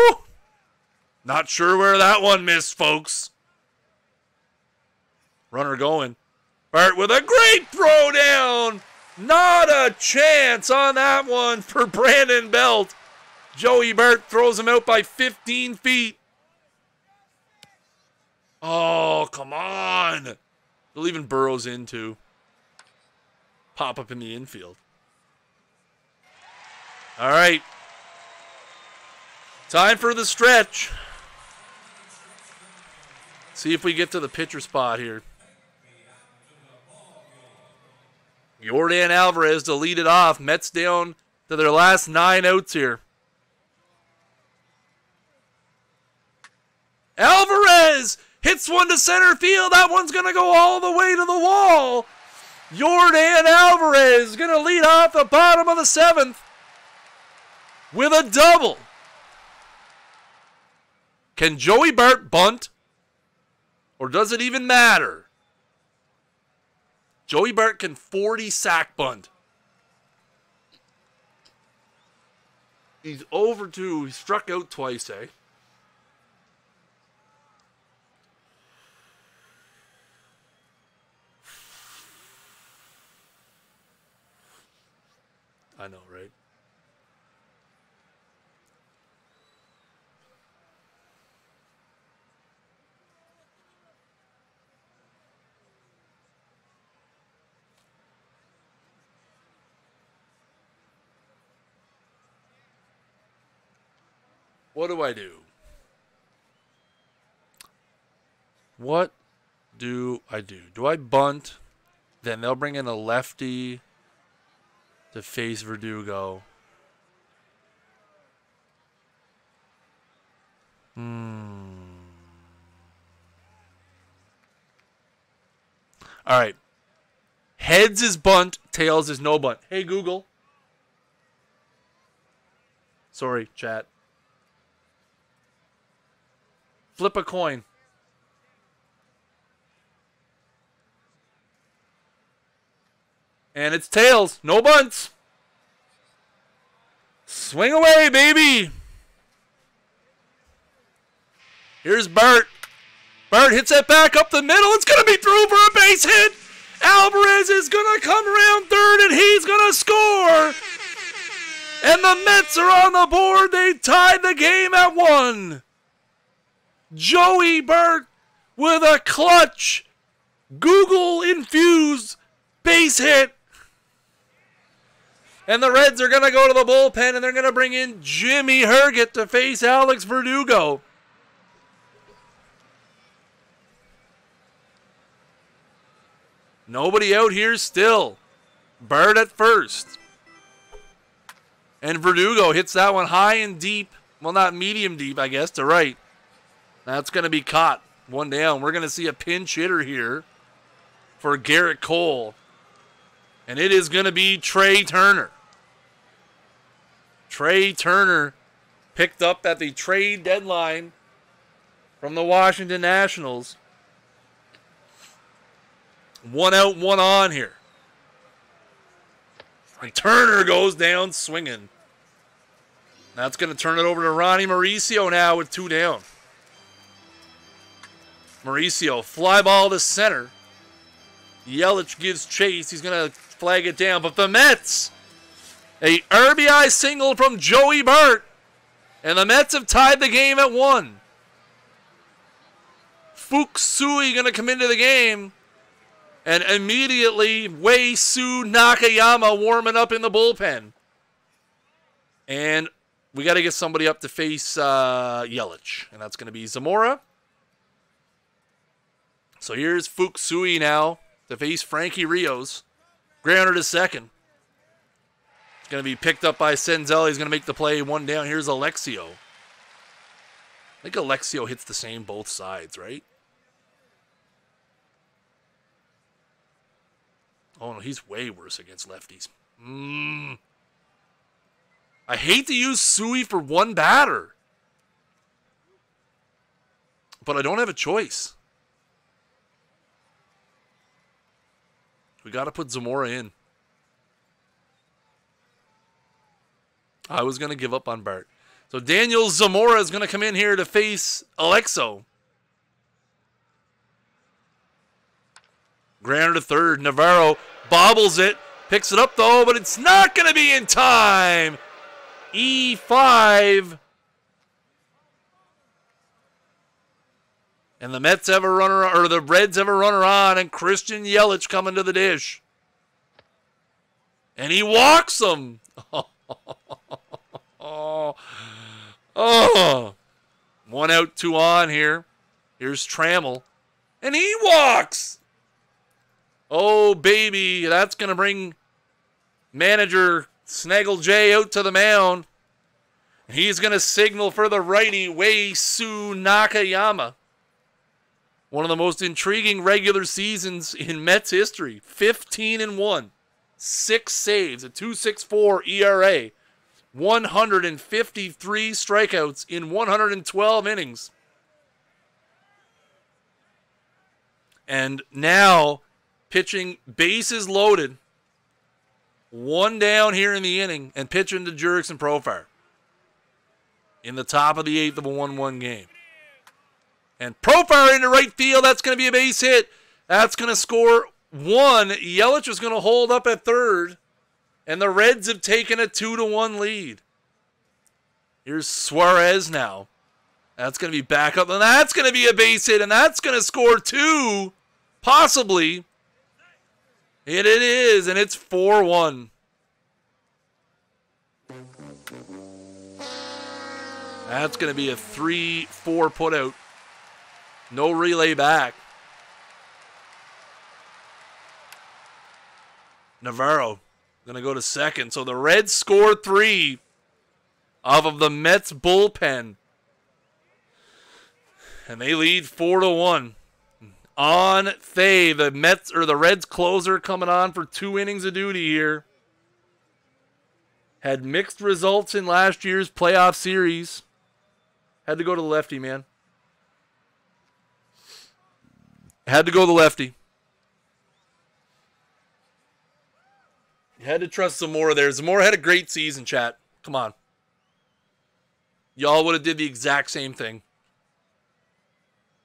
Not sure where that one missed, folks. Runner going. Bart with a great throw down. Not a chance on that one for Brandon Belt. Joey Bart throws him out by 15 feet. Oh, come on. They'll even Burrows into pop up in the infield. All right. Time for the stretch. See if we get to the pitcher spot here. Yordan Alvarez to lead it off. Mets down to their last nine outs here. Alvarez hits one to center field. That one's going to go all the way to the wall. Yordan Alvarez going to lead off the bottom of the seventh with a double. Can Joey Bart bunt? Or does it even matter? Joey Bart can 40 sack bunt. He's over two. He struck out twice, eh? I know, right? What do I do? What do I do? Do I bunt? Then they'll bring in a lefty to face Verdugo. Hmm. All right. Heads is bunt, tails is no bunt. Hey, Google. Sorry, chat. Flip a coin. And it's tails, no bunts. Swing away, baby. Here's Bart. Bart hits that back up the middle. It's going to be through for a base hit. Alvarez is going to come around third and he's going to score. And the Mets are on the board. They tied the game at one. Joey Bart with a clutch, Google infused base hit. And the Reds are going to go to the bullpen and they're going to bring in Jimmy Herget to face Alex Verdugo. Nobody out here still. Bart at first. And Verdugo hits that one high and deep. Well, not medium deep, I guess, to right. That's going to be caught. One down. We're going to see a pinch hitter here for Gerrit Cole. And it is going to be Trea Turner. Trea Turner picked up at the trade deadline from the Washington Nationals. One out, one on here. And Turner goes down swinging. That's going to turn it over to Ronnie Mauricio now with two down. Mauricio, fly ball to center. Yelich gives chase. He's going to flag it down. But the Mets, a RBI single from Joey Bart. And the Mets have tied the game at one. Fukusui going to come into the game. And immediately, Wei-Su Nakayama warming up in the bullpen. And we got to get somebody up to face uh, Yelich. And that's going to be Zamora. So here's Fukusui now to face Frankie Rios. Grounder to second. Going to be picked up by Senzel. He's going to make the play one down. Here's Alexio. I think Alexio hits the same both sides, right? Oh no, he's way worse against lefties. Mm. I hate to use Sui for one batter. But I don't have a choice. We got to put Zamora in. I was going to give up on Bart. So Daniel Zamora is going to come in here to face Alexo. Grounder to third. Navarro bobbles it. Picks it up though, but it's not going to be in time. E5. And the Mets have a runner, or the Reds have a runner on, and Christian Yelich coming to the dish. And he walks them. Oh, oh. One out, two on here. Here's Trammell. And he walks. Oh, baby. That's going to bring manager Snaggle J out to the mound. He's going to signal for the righty Wei-Su Nakayama. One of the most intriguing regular seasons in Mets history. 15 and 1. Six saves, a 2.64 ERA, 153 strikeouts in 112 innings. And now pitching bases loaded, one down here in the inning, and pitching to Jurickson Profar in the top of the eighth of a 1 1 game. And Profar into right field. That's going to be a base hit. That's going to score one. Yelich is going to hold up at third. And the Reds have taken a 2 to 1 lead. Here's Suarez now. That's going to be back up. And that's going to be a base hit. And that's going to score two. Possibly. And it is. And it's 4 1. That's going to be a 3 4 put out. No relay back. Navarro Gonna go to second. So the Reds score three off of the Mets bullpen. And they lead four to one. On Thay, the Mets or the Reds closer coming on for two innings of duty here. Had mixed results in last year's playoff series. Had to go to the lefty, man. Had to go to the lefty. Had to trust Zamora there. Zamora had a great season, chat. Come on. Y'all would have did the exact same thing.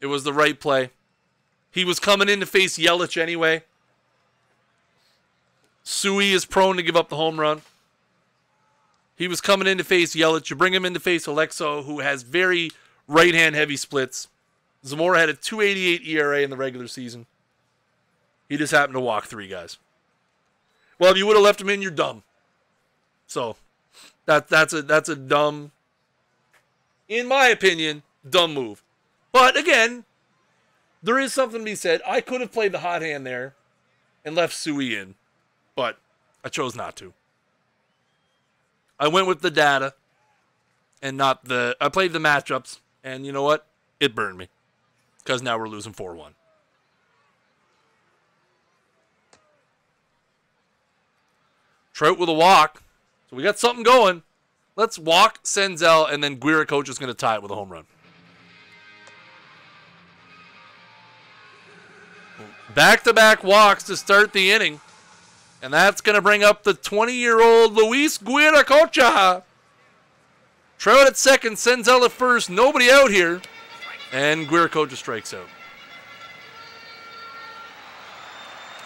It was the right play. He was coming in to face Yelich anyway. Sui is prone to give up the home run. He was coming in to face Yelich. You bring him in to face Alexo, who has very right hand heavy splits. Zamora had a 288 ERA in the regular season. He just happened to walk three guys. Well, if you would have left him in, you're dumb. So that that's a that's a dumb, in my opinion, dumb move. But again, there is something to be said. I could have played the hot hand there and left Sui in, but I chose not to. I went with the data and not the. I played the matchups, and you know what? It burned me because now we're losing 4 1. Trout with a walk. So we got something going. Let's walk Senzel, and then Guiracocha is going to tie it with a home run. Back to back walks to start the inning. And that's going to bring up the 20 year old Luis Guiracocha. Trout at second, Senzel at first. Nobody out here. And Guiracocha strikes out.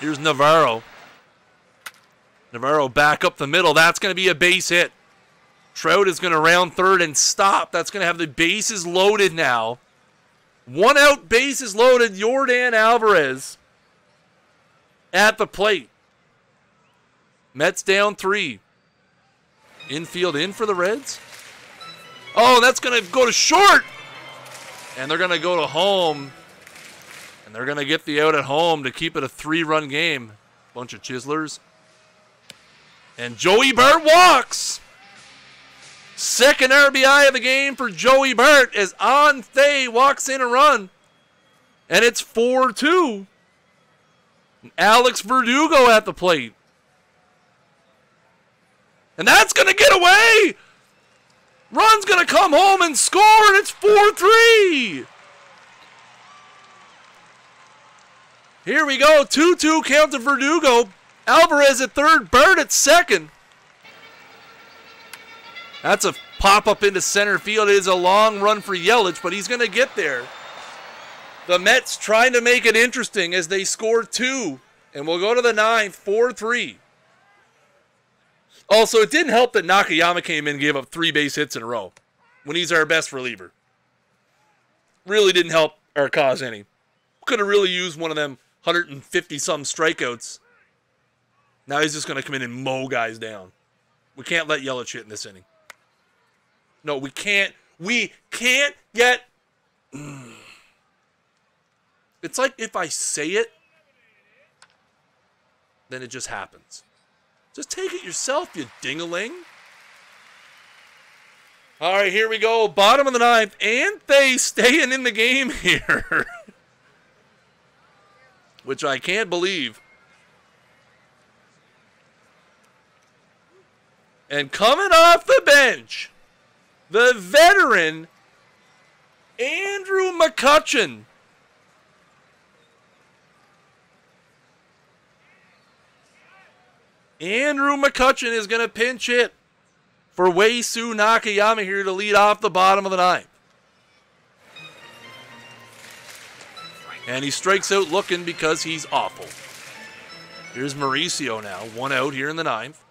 Here's Navarro. Navarro back up the middle. That's going to be a base hit. Trout is going to round third and stop. That's going to have the bases loaded now. One out, bases loaded. Yordan Alvarez at the plate. Mets down three. Infield in for the Reds. Oh, that's going to go to short. And they're going to go to home. And they're going to get the out at home to keep it a three run game. Bunch of chiselers. And Joey Bart walks. Second RBI of the game for Joey Bart as On Thay walks in a run. And it's 4 2. Alex Verdugo at the plate. And that's going to get away. Run's going to come home and score, and it's 4 3. Here we go. 2 2 count to Verdugo. Alvarez at third, Bart at second. That's a pop up into center field. It is a long run for Yelich, but he's going to get there. The Mets trying to make it interesting as they score two. And we'll go to the ninth, 4 3. Also, it didn't help that Nakayama came in and gave up three base hits in a row when he's our best reliever. Really didn't help our cause any. Could have really used one of them 150 some strikeouts now he's just going to come in and mow guys down. We can't let Yelich hit in this inning. No, we can't. We can't get. Mm. It's like if I say it, then it just happens. Just take it yourself, you dingaling. All right, here we go. Bottom of the ninth. And they staying in the game here. Which I can't believe. And coming off the bench, the veteran Andrew McCutchen. Andrew McCutchen is going to pinch hit for Sue Nakayama here to lead off the bottom of the ninth. And he strikes out looking because he's awful. Here's Mauricio now, one out here in the ninth.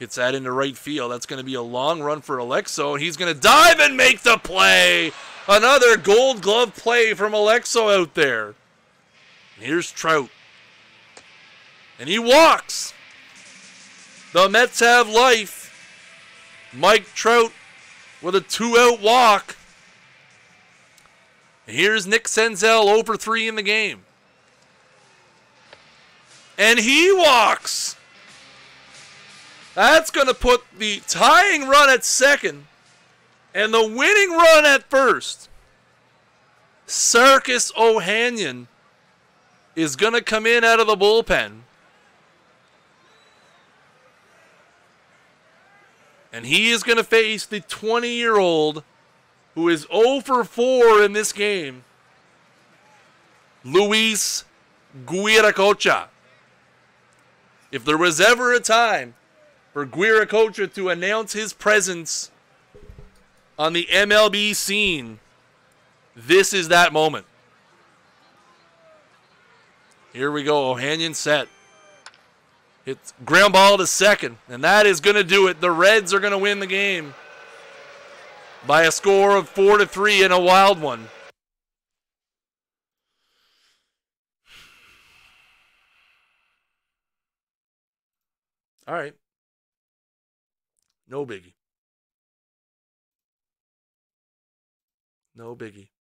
Gets that into right field. That's going to be a long run for Alexo, and he's going to dive and make the play. Another gold glove play from Alexo out there. Here's Trout. And he walks. The Mets have life. Mike Trout with a two out walk. Here's Nick Senzel over three in the game. And he walks. That's going to put the tying run at second and the winning run at first. Circus Ohanian is going to come in out of the bullpen. And he is going to face the 20 year old who is 0 for 4 in this game, Luis Guiracocha. If there was ever a time for Guiracocha to announce his presence on the MLB scene, this is that moment. Here we go. Ohanian set. It's ground ball to second, and that is going to do it. The Reds are going to win the game by a score of four to three in a wild one. All right. No biggie. No biggie.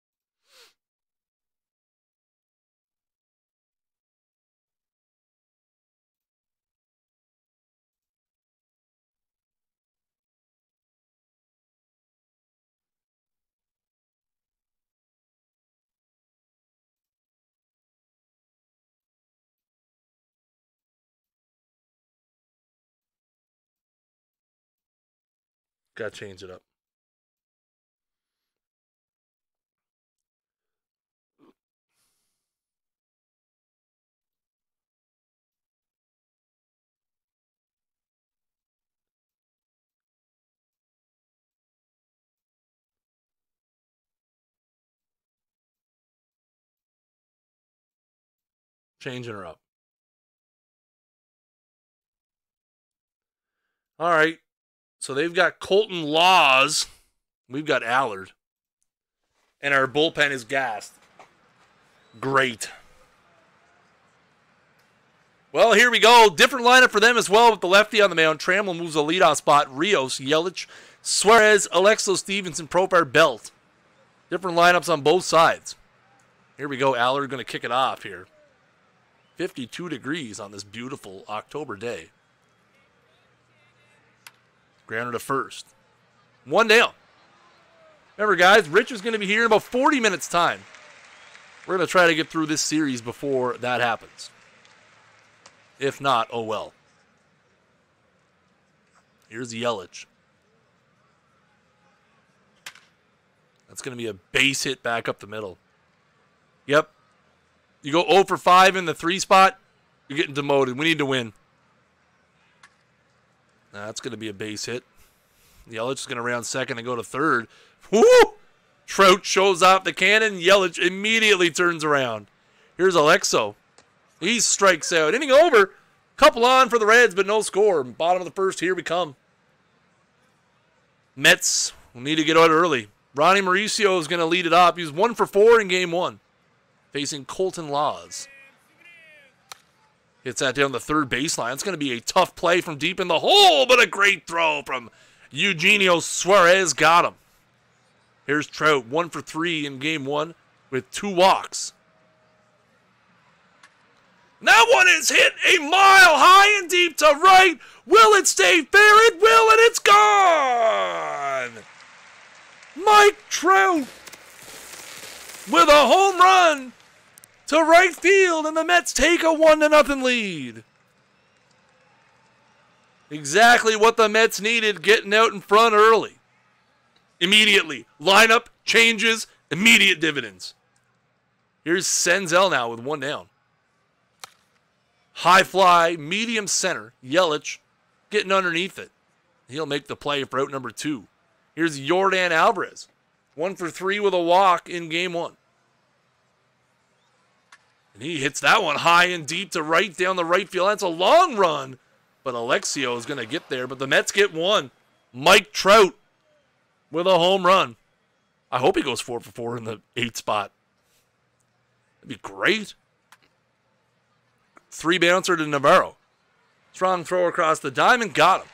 Got to change it up. Changing her up. All right. So they've got Colton Laws. We've got Allard. And our bullpen is gassed. Great. Well, here we go. Different lineup for them as well with the lefty on the mound. Trammell moves the leadoff spot. Rios, Yelich, Suarez, Alexo Stevenson, Profar, Belt. Different lineups on both sides. Here we go. Allard going to kick it off here. 52 degrees on this beautiful October day. Grounder to first. One down. Remember, guys, Rich is going to be here in about 40 minutes' time. We're going to try to get through this series before that happens. If not, oh well. Here's Yelich. That's going to be a base hit back up the middle. Yep. You go 0 for 5 in the three spot, you're getting demoted. We need to win. That's going to be a base hit. Yelich is going to round second and go to third. Woo! Trout shows off the cannon. Yelich immediately turns around. Here's Alexo. He strikes out. Inning over. Couple on for the Reds, but no score. Bottom of the first, here we come. Mets will need to get out early. Ronnie Mauricio is going to lead it up. He's one for four in game one, facing Colton Laws. Hits that down the third baseline. It's going to be a tough play from deep in the hole, but a great throw from Eugenio Suarez. Got him. Here's Trout, one for three in game one with two walks. That one is hit a mile high and deep to right. Will it stay fair? It will, and it's gone. Mike Trout with a home run to right field, and the Mets take a one to nothing lead. Exactly what the Mets needed, getting out in front early. Immediately. Lineup changes, immediate dividends. Here's Senzel now with one down. High fly, medium center. Yelich getting underneath it. He'll make the play for out number two. Here's Yordan Alvarez. One for three with a walk in game one. He hits that one high and deep to right down the right field. That's a long run, but Alexio is going to get there. But the Mets get one. Mike Trout with a home run. I hope he goes four for four in the eight spot. That'd be great. Three bouncer to Navarro. Strong throw across the diamond. Got him.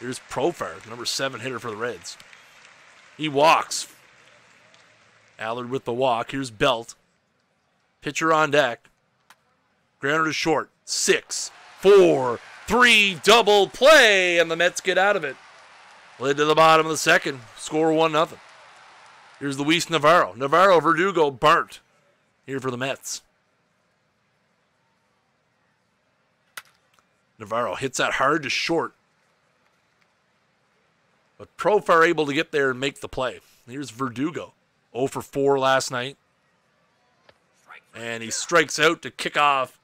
Here's Profar, number seven hitter for the Reds. He walks. Allard with the walk. Here's Belt. Pitcher on deck. Grounder to short. Six, four, three double play, and the Mets get out of it. Led to the bottom of the second. Score 1 nothing. Here's Luis Navarro. Navarro, Verdugo, Bart Here for the Mets. Navarro hits that hard to short. But Profar able to get there and make the play. Here's Verdugo. 0 for 4 last night. And he strikes out to kick off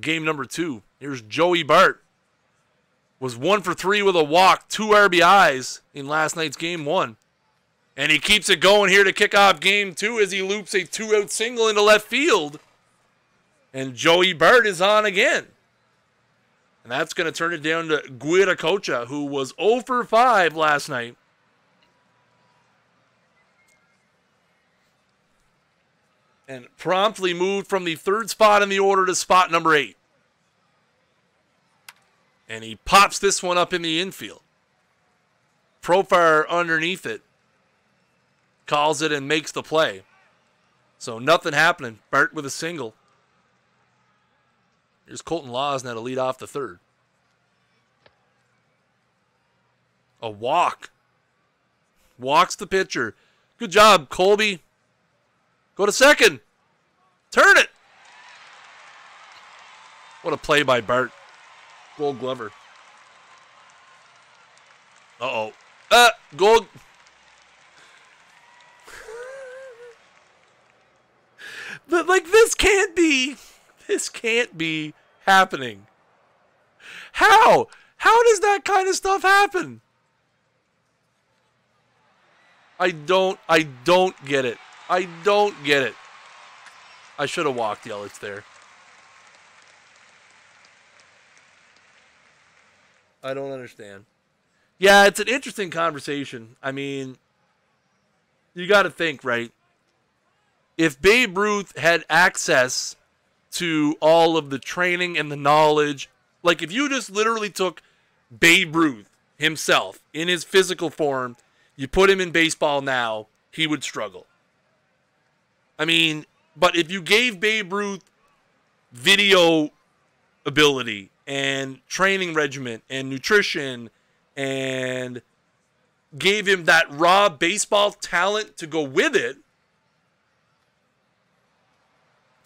game number two. Here's Joey Bart. Was one for three with a walk, two RBIs in last night's game one. And he keeps it going here to kick off game two as he loops a two out single into left field. And Joey Bart is on again. And that's going to turn it down to Guiracocha, who was 0 for 5 last night. And promptly moved from the third spot in the order to spot number 8. And he pops this one up in the infield. Profar underneath it. Calls it and makes the play. So nothing happening. Bart with a single. Here's Colton Laws now to lead off the third. A walk. Walks the pitcher. Good job, Kolby. Go to second. Turn it. What a play by Bart. Gold Glover. Uh oh. Uh, gold. but like this can't be. This can't be happening. How? How does that kind of stuff happen? I don't I don't get it. I don't get it. I should have walked Yelich there. I don't understand. Yeah, it's an interesting conversation. I mean, you got to think, right? If Babe Ruth had access to all of the training and the knowledge. Like if you just literally took Babe Ruth himself in his physical form, you put him in baseball now, he would struggle. I mean, but if you gave Babe Ruth video ability and training regimen and nutrition and gave him that raw baseball talent to go with it,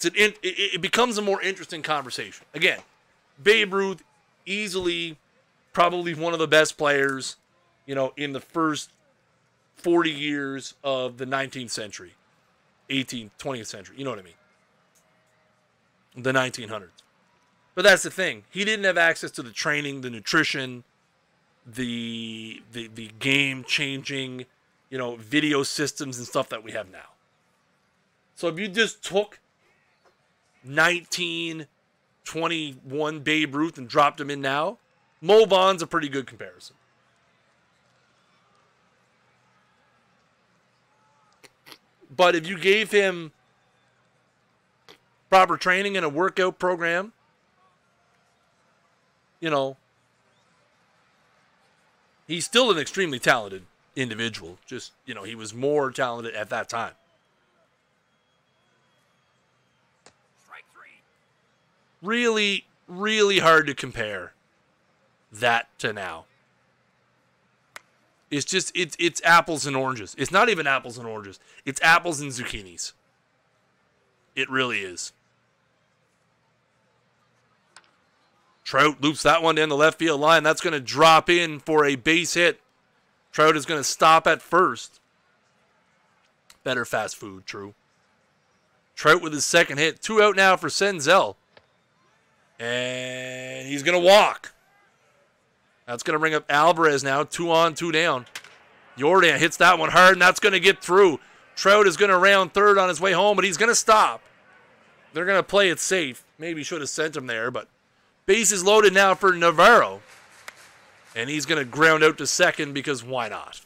an it, it becomes a more interesting conversation. Again, Babe Ruth easily probably one of the best players, you know, in the first 40 years of the 19th century, 18th, 20th century. You know what I mean? The 1900s. But that's the thing. He didn't have access to the training, the nutrition, the the the game changing, you know, video systems and stuff that we have now. So if you just took 19, 21 Babe Ruth and dropped him in now, Mo Vaughn's a pretty good comparison. But if you gave him proper training and a workout program, you know, he's still an extremely talented individual. Just, you know, he was more talented at that time. really, really hard to compare that to now. It's just it's it's apples and oranges. It's not even apples and oranges. It's apples and zucchinis. It really is. Trout loops that one down the left field line. That's going to drop in for a base hit. Trout is going to stop at first. Better fast food, true. Trout with his second hit. Two out now for Senzel. And he's going to walk. That's going to bring up Alvarez now. Two on, two down. Jordan hits that one hard, and that's going to get through. Trout is going to round third on his way home, but he's going to stop. They're going to play it safe. Maybe should have sent him there, but base is loaded now for Navarro. And he's going to ground out to second because why not?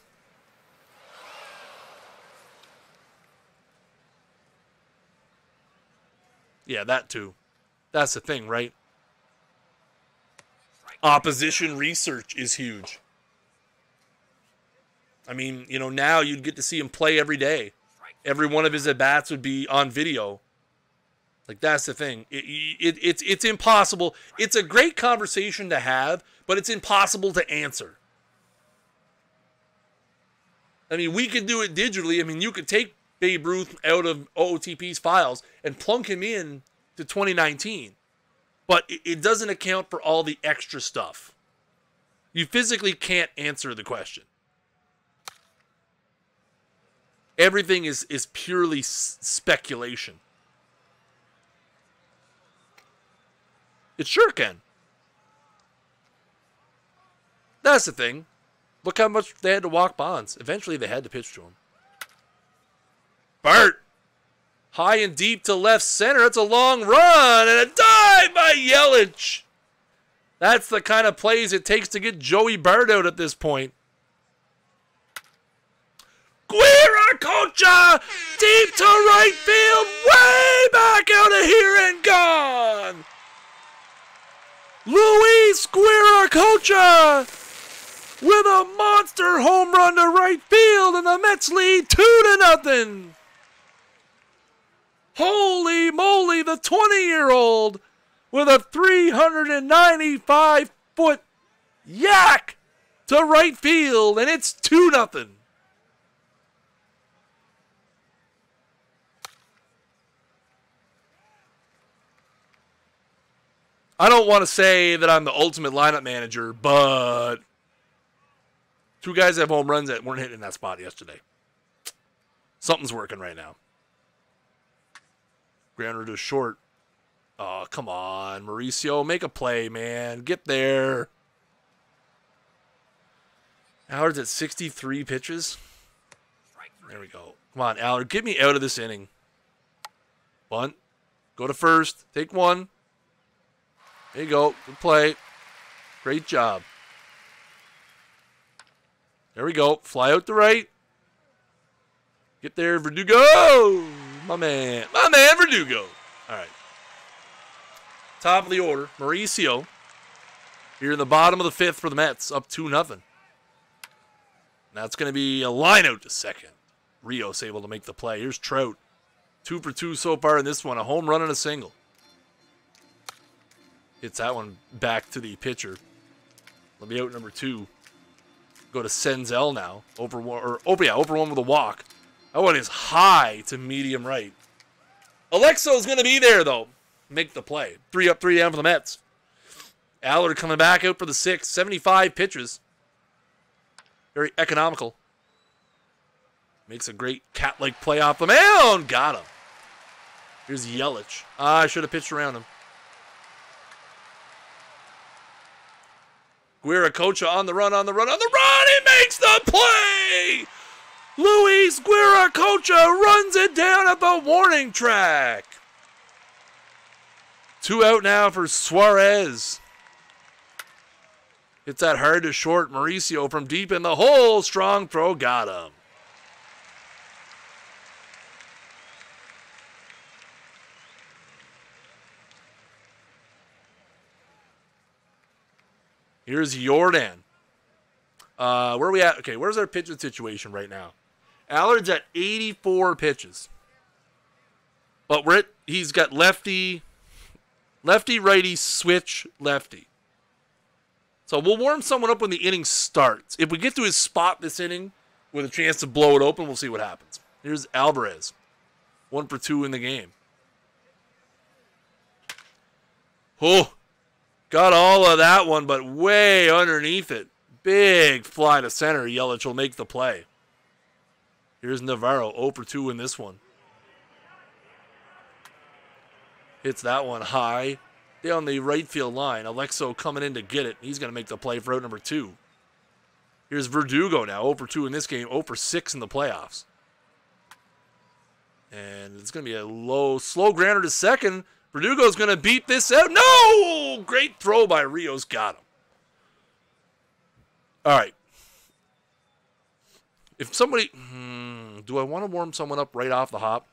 Yeah, that too. That's the thing, right? Opposition research is huge. I mean, you know, now you'd get to see him play every day. Every one of his at bats would be on video. Like that's the thing. It, it, it's it's impossible. It's a great conversation to have, but it's impossible to answer. I mean, we could do it digitally. I mean, you could take Babe Ruth out of OOTP's files and plunk him in to 2019, but it, doesn't account for all the extra stuff. You physically can't answer the question. Everything is is purely s- speculation. It sure can. That's the thing. Look how much they had to walk Bonds. Eventually, they had to pitch to him. Bart! High and deep to left center. It's a long run and a dive by Yelich. That's the kind of plays it takes to get Joey Bart out at this point. Guiracocha deep to right field, way back out of here and gone. Luis Guiracocha with a monster home run to right field, and the Mets lead two to nothing. Holy moly, the 20 year old with a 395 foot yak to right field, and it's 2 nothing. I don't want to say that I'm the ultimate lineup manager, but two guys have home runs that weren't hitting in that spot yesterday. Something's working right now. Grounder to short. Oh, come on, Mauricio, make a play, man. Get there. Allard's at 63 pitches. There we go. Come on, Allard, get me out of this inning. Bunt. Go to first. Take one. There you go. Good play. Great job. There we go. Fly out the right. Get there, Verdugo. My man. My man, Verdugo. All right. Top of the order, Mauricio. Here in the bottom of the fifth for the Mets, up 2 nothing. That's going to be a line out to second. Rios able to make the play. Here's Trout. Two for two so far in this one. A home run and a single. Hits that one back to the pitcher. Let me out number two. Go to Senzel now. Over one, or oh yeah, over one with a walk. Oh, that one is high to medium right. Alexo's gonna be there though. Make the play. Three up, three down for the Mets. Allard coming back out for the sixth. 75 pitches. Very economical. Makes a great cat-like play off the mound. Got him. Here's Yelich. I should have pitched around him. Guiracocha on the run, on the run, on the run. He makes the play. Luis Guiracocha runs it down at the warning track. Two out now for Suarez. It's that hard to short Mauricio from deep in the hole. Strong throw got him. Here's Jordan. Uh, where are we at? Okay, where's our pitching situation right now? Allard's at 84 pitches. But we're at, he's got lefty, lefty, righty, switch, lefty. So we'll warm someone up when the inning starts. If we get to his spot this inning with a chance to blow it open, we'll see what happens. Here's Alvarez. One for two in the game. Oh, got all of that one, but way underneath it. Big fly to center. Yelich will make the play. Here's Navarro, 0 for 2 in this one. Hits that one high down the right field line. Alexo coming in to get it. He's going to make the play for out number two. Here's Verdugo now, 0 for 2 in this game, 0 for 6 in the playoffs. And it's going to be a low, slow grounder to second. Verdugo's going to beat this out. No! Great throw by Rios. Got him. All right. If somebody. Hmm, do I want to warm someone up right off the hop?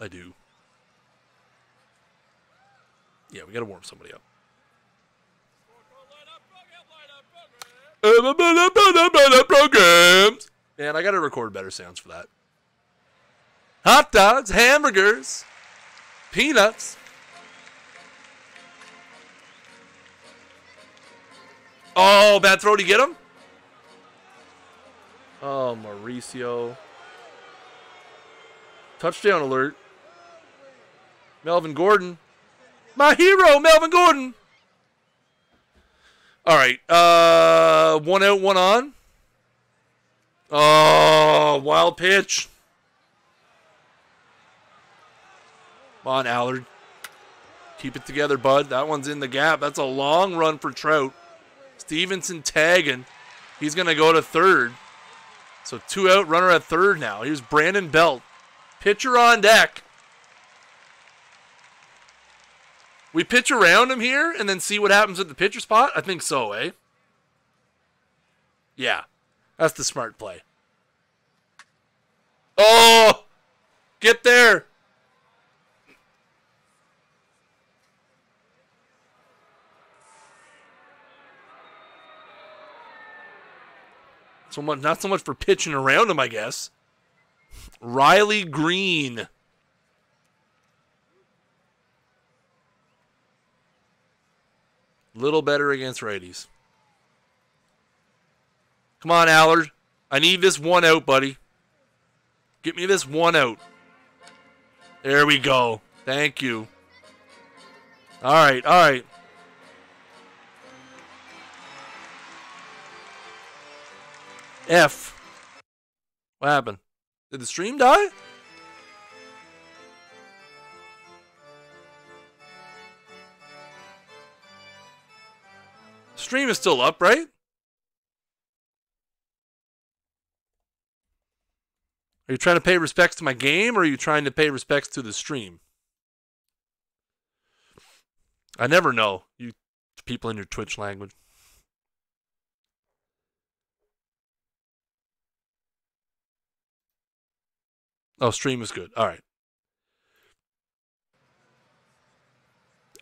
I do. Yeah, we got to warm somebody up. Programs. Man, I got to record better sounds for that. Hot dogs, hamburgers, Peanuts. Oh, bad throw to get him? Oh, Mauricio. Touchdown alert. Melvin Gordon. My hero, Melvin Gordon. All right. Uh, one out, one on. Oh, wild pitch. Come on, Allard. Keep it together, bud. That one's in the gap. That's a long run for Trout. Stevenson tagging. He's going to go to third. So two out, runner at third now. Here's Brandon Belt. Pitcher on deck. We pitch around him here and then see what happens at the pitcher spot? I think so, eh? Yeah. That's the smart play. Oh! Get there! So much, not so much for pitching around him, I guess. Riley Green. Little better against righties. Come on, Allard. I need this one out, buddy. Get me this one out. There we go. Thank you. All right, all right. F. What happened? Did the stream die? Stream is still up, right? Are you trying to pay respects to my game or are you trying to pay respects to the stream? I never know, you people in your Twitch language. Oh, stream is good. All right.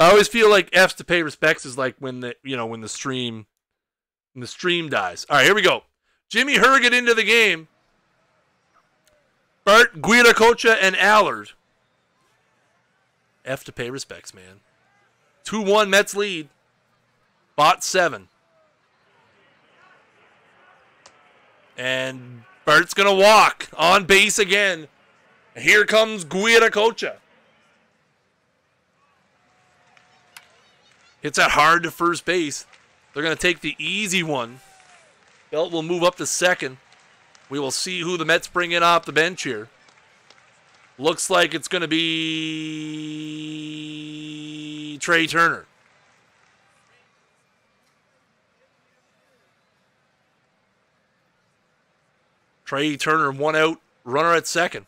I always feel like F's to pay respects is like when the you know when the stream when the stream dies. All right, here we go. Jimmy Herget into the game. Bart Guiracocha and Allard. F to pay respects, man. 2 1 Mets lead. Bot 7. And Bart's going to walk on base again. Here comes Guiracocha. Hits that hard to first base. They're going to take the easy one. Belt will move up to second. We will see who the Mets bring in off the bench here. Looks like it's going to be Trea Turner. Trea Turner, one out, runner at second.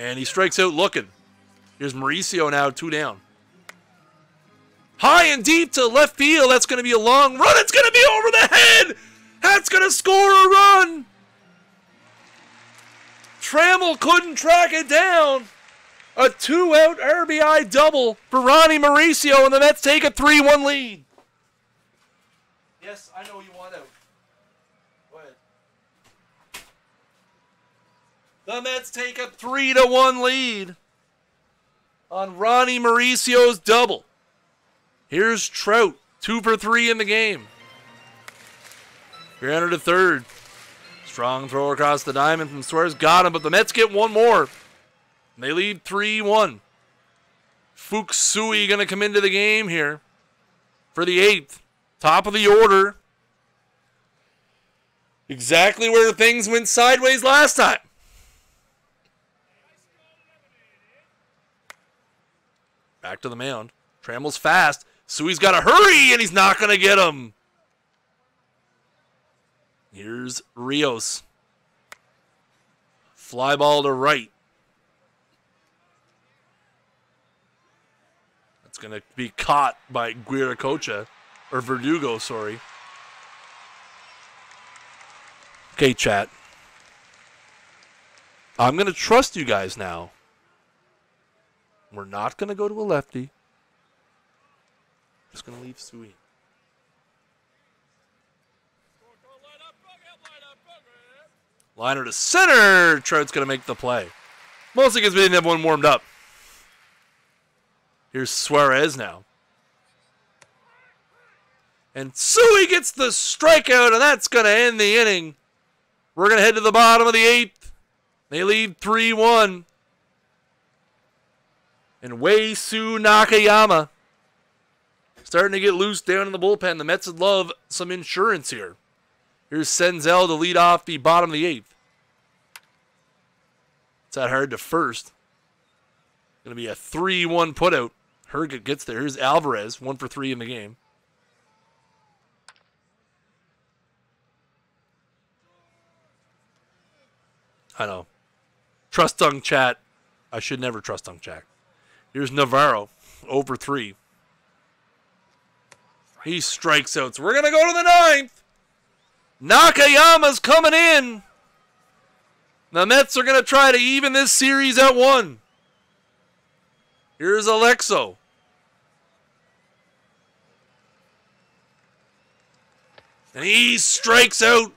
And he strikes out looking. Here's Mauricio now, two down. High and deep to left field. That's going to be a long run. It's going to be over the head. That's going to score a run. Trammell couldn't track it down. A two out RBI double for Ronnie Mauricio, and the Mets take a 3 1 lead. Yes, I know you want out. Go ahead. The Mets take a 3 to 1 lead on Ronnie Mauricio's double. Here's Trout, two for three in the game. Granted to third. Strong throw across the diamond from Suarez. Got him, but the Mets get one more. They lead 3 1. Fuksui going to come into the game here for the eighth. Top of the order. Exactly where things went sideways last time. Back to the mound. Trammell's fast. Sui's got to hurry, and he's not going to get him. Here's Rios. Fly ball to right. That's going to be caught by Guiracocha, or Verdugo, sorry. Okay, chat. I'm going to trust you guys now. We're not going to go to a lefty. Just going to leave Sui. Liner to center. Trout's going to make the play. Mostly because we didn't have one warmed up. Here's Suarez now. And Sui gets the strikeout, and that's going to end the inning. We're going to head to the bottom of the eighth. They lead 3 1. And Wei Su Nakayama starting to get loose down in the bullpen. The Mets would love some insurance here. Here's Senzel to lead off the bottom of the eighth. It's that hard to first. Going to be a 3 1 putout. Herget gets there. Here's Alvarez, one for three in the game. I know. Trust Tongue Chat. I should never trust Tongue Chat. Here's Navarro, over three. He strikes out. So we're going to go to the ninth. Nakayama's coming in. The Mets are going to try to even this series at one. Here's Alexo. And he strikes out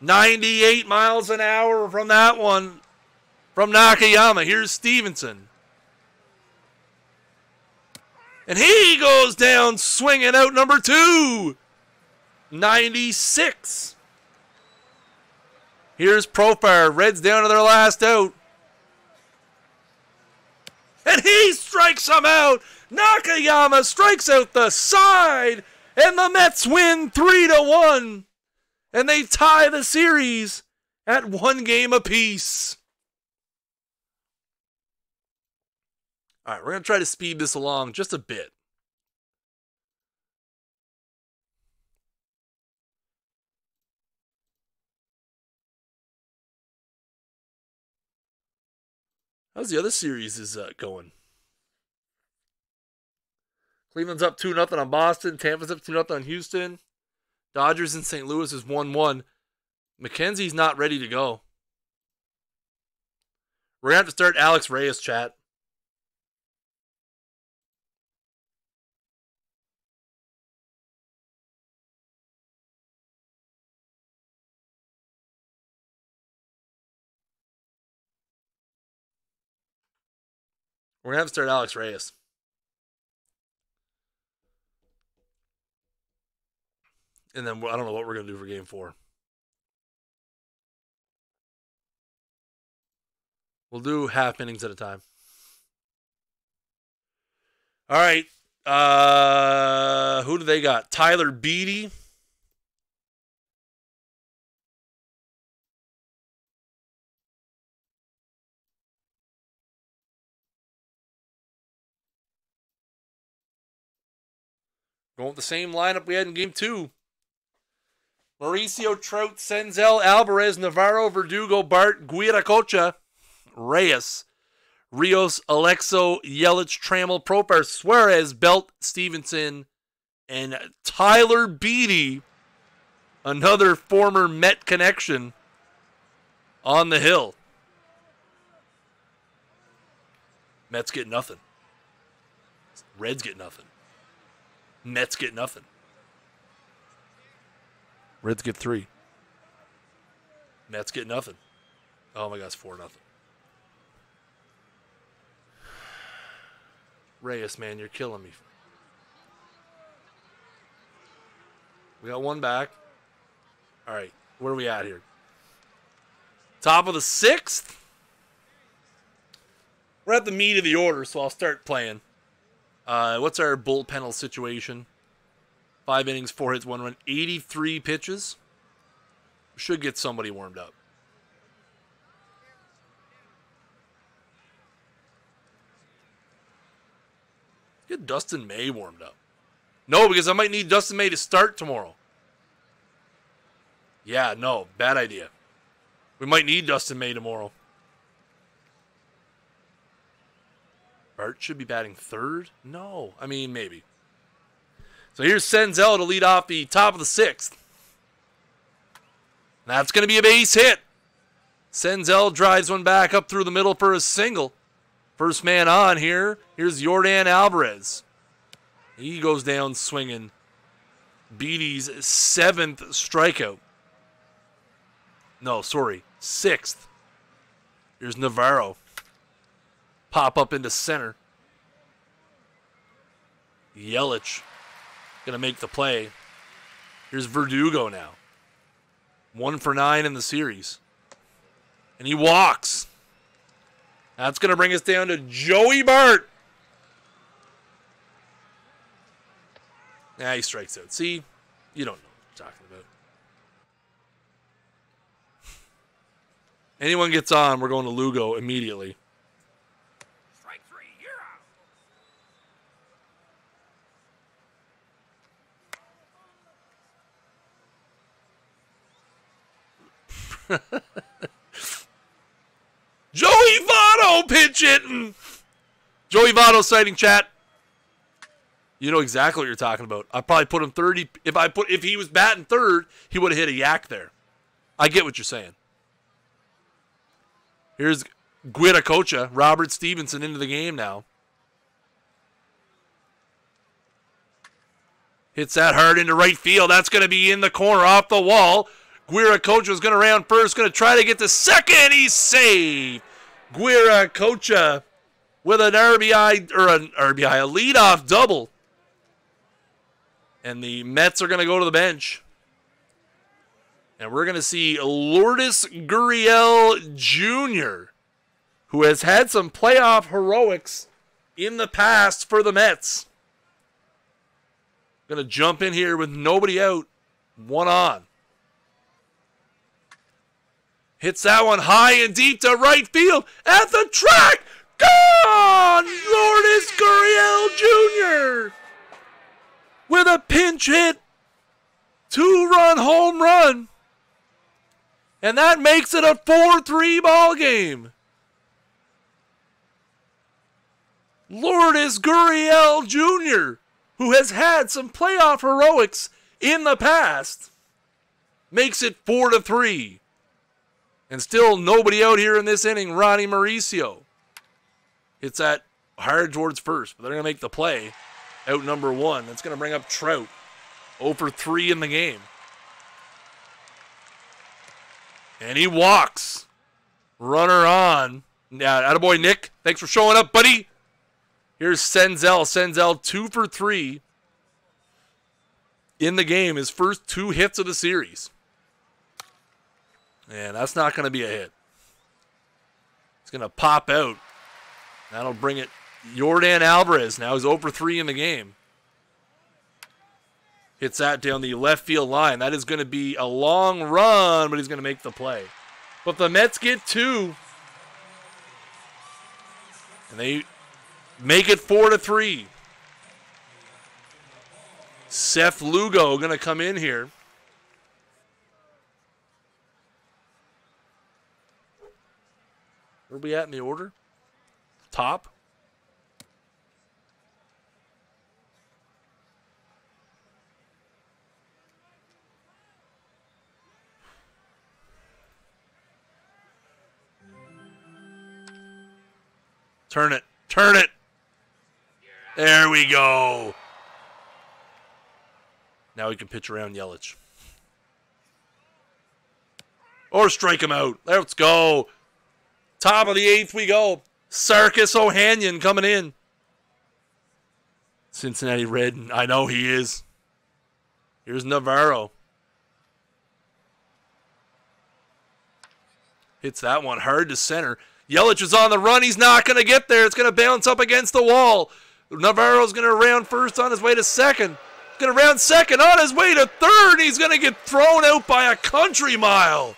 98 miles an hour from that one from Nakayama. Here's Stevenson. And he goes down swinging out number two. 96. Here's Profar. Reds down to their last out. And he strikes him out. Nakayama strikes out the side. And the Mets win 3 to 1. And they tie the series at one game apiece. All right, we're going to try to speed this along just a bit. How's the other series is uh, going? Cleveland's up 2 0 on Boston. Tampa's up 2 0 on Houston. Dodgers in St. Louis is 1 1. McKenzie's not ready to go. We're going to have to start Alex Reyes chat. We're to have to start Alex Reyes. And then I don't know what we're to do for game four. We'll do half innings at a time. All right. Uh, who do they got? Tyler Beede. Going with the same lineup we had in game two. Mauricio Trout, Senzel, Alvarez, Navarro, Verdugo, Bart, Guiracocha, Reyes, Rios, Alexo, Yelich, Trammell, Profar, Suarez, Belt, Stevenson, and Tyler Beede, another former Met connection on the hill. Mets get nothing. Reds get nothing. Mets get nothing. Reds get three. Mets get nothing. Oh my gosh, four nothing. Reyes, man, you're killing me. We got one back. All right, where are we at here? Top of the sixth. We're at the meat of the order, so I'll start playing. Uh, what's our bullpen situation? Five innings, four hits, one run, 83 pitches. Should get somebody warmed up. Get Dustin May warmed up. No, because I might need Dustin May to start tomorrow. Yeah, no, bad idea. We might need Dustin May tomorrow. Bart should be batting third? No. I mean, maybe. So here's Senzel to lead off the top of the sixth. That's going to be a base hit. Senzel drives one back up through the middle for a single. First man on here. Here's Yordan Alvarez. He goes down swinging. Beede's seventh strikeout. No, sorry, sixth. Here's Navarro. Pop up into center. Yelich gonna make the play. Here's Verdugo now. One for nine in the series. And he walks. That's gonna bring us down to Joey Bart. Nah, he strikes out. See, you don't know what I'm talking about. Anyone gets on, we're going to Lugo immediately. Strike three, you're out. Joey Votto pitch hitting. Joey Votto sighting chat. You know exactly what you're talking about. I probably put him 30. If I put if he was batting third, he would have hit a yak there. I get what you're saying. Here's Guiracocha, Robert Stephenson into the game now. Hits that hard into right field. That's going to be in the corner off the wall. Guiracocha is going to round first, going to try to get the second. He's saved. Guiracocha with an RBI or an RBI, a leadoff double. And the Mets are going to go to the bench. And we're going to see Lourdes Gurriel Jr., who has had some playoff heroics in the past for the Mets. Going to jump in here with nobody out, one on. Hits that one high and deep to right field at the track. Gone! Lourdes Gurriel Jr. with a pinch hit, two run home run. And that makes it a 4 3 ball game. Lourdes Gurriel Jr., who has had some playoff heroics in the past, makes it 4 to 3. And still nobody out here in this inning, Ronnie Mauricio. It's at hard towards first, but they're going to make the play out number one. That's going to bring up Trout. 0 for 3 in the game. And he walks. Runner on. Yeah, attaboy Nick. Thanks for showing up, buddy. Here's Senzel. Senzel two for three in the game. His first two hits of the series. And that's not going to be a hit. It's going to pop out. That'll bring it. Yordan Alvarez now is over 3 in the game. Hits that down the left field line. That is going to be a long run, but he's going to make the play. But the Mets get two. And they make it 4 to 3. Seth Lugo going to come in here. Where we at in the order? Top? Turn it. Turn it. There we go. Now we can pitch around Yelich. Or strike him out. Let's go. Top of the eighth we go. Sarkis Ohanian coming in. Cincinnati Red. I know he is. Here's Navarro. Hits that one hard to center. Yelich is on the run. He's not going to get there. It's going to bounce up against the wall. Navarro's going to round first on his way to second. Going to round second on his way to third. He's going to get thrown out by a country mile.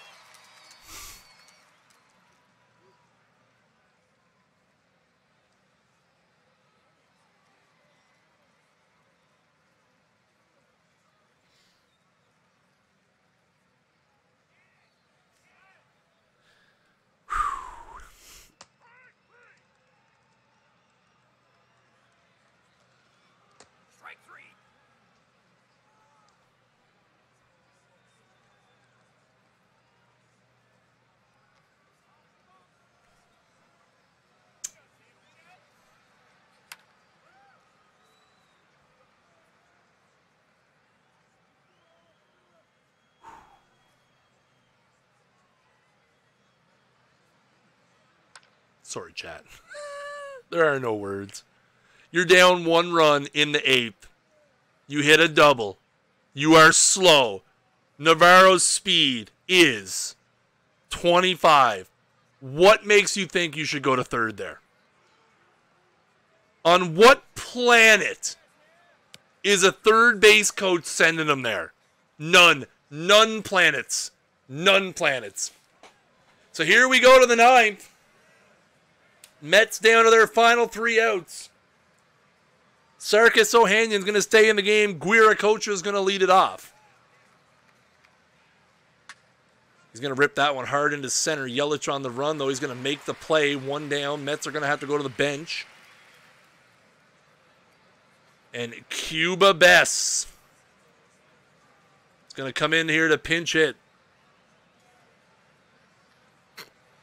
Sorry, chat. there are no words. You're down one run in the eighth. You hit a double. You are slow. Navarro's speed is 25. What makes you think you should go to third there? On what planet is a third base coach sending him there? None. None planets. None planets. So here we go to the ninth. Mets down to their final three outs. Sarkis Ohanian's going to stay in the game. Guiracocha is going to lead it off. He's going to rip that one hard into center. Yelich on the run, though. He's going to make the play. One down. Mets are going to have to go to the bench. And Cuba Bess is going to come in here to pinch hit.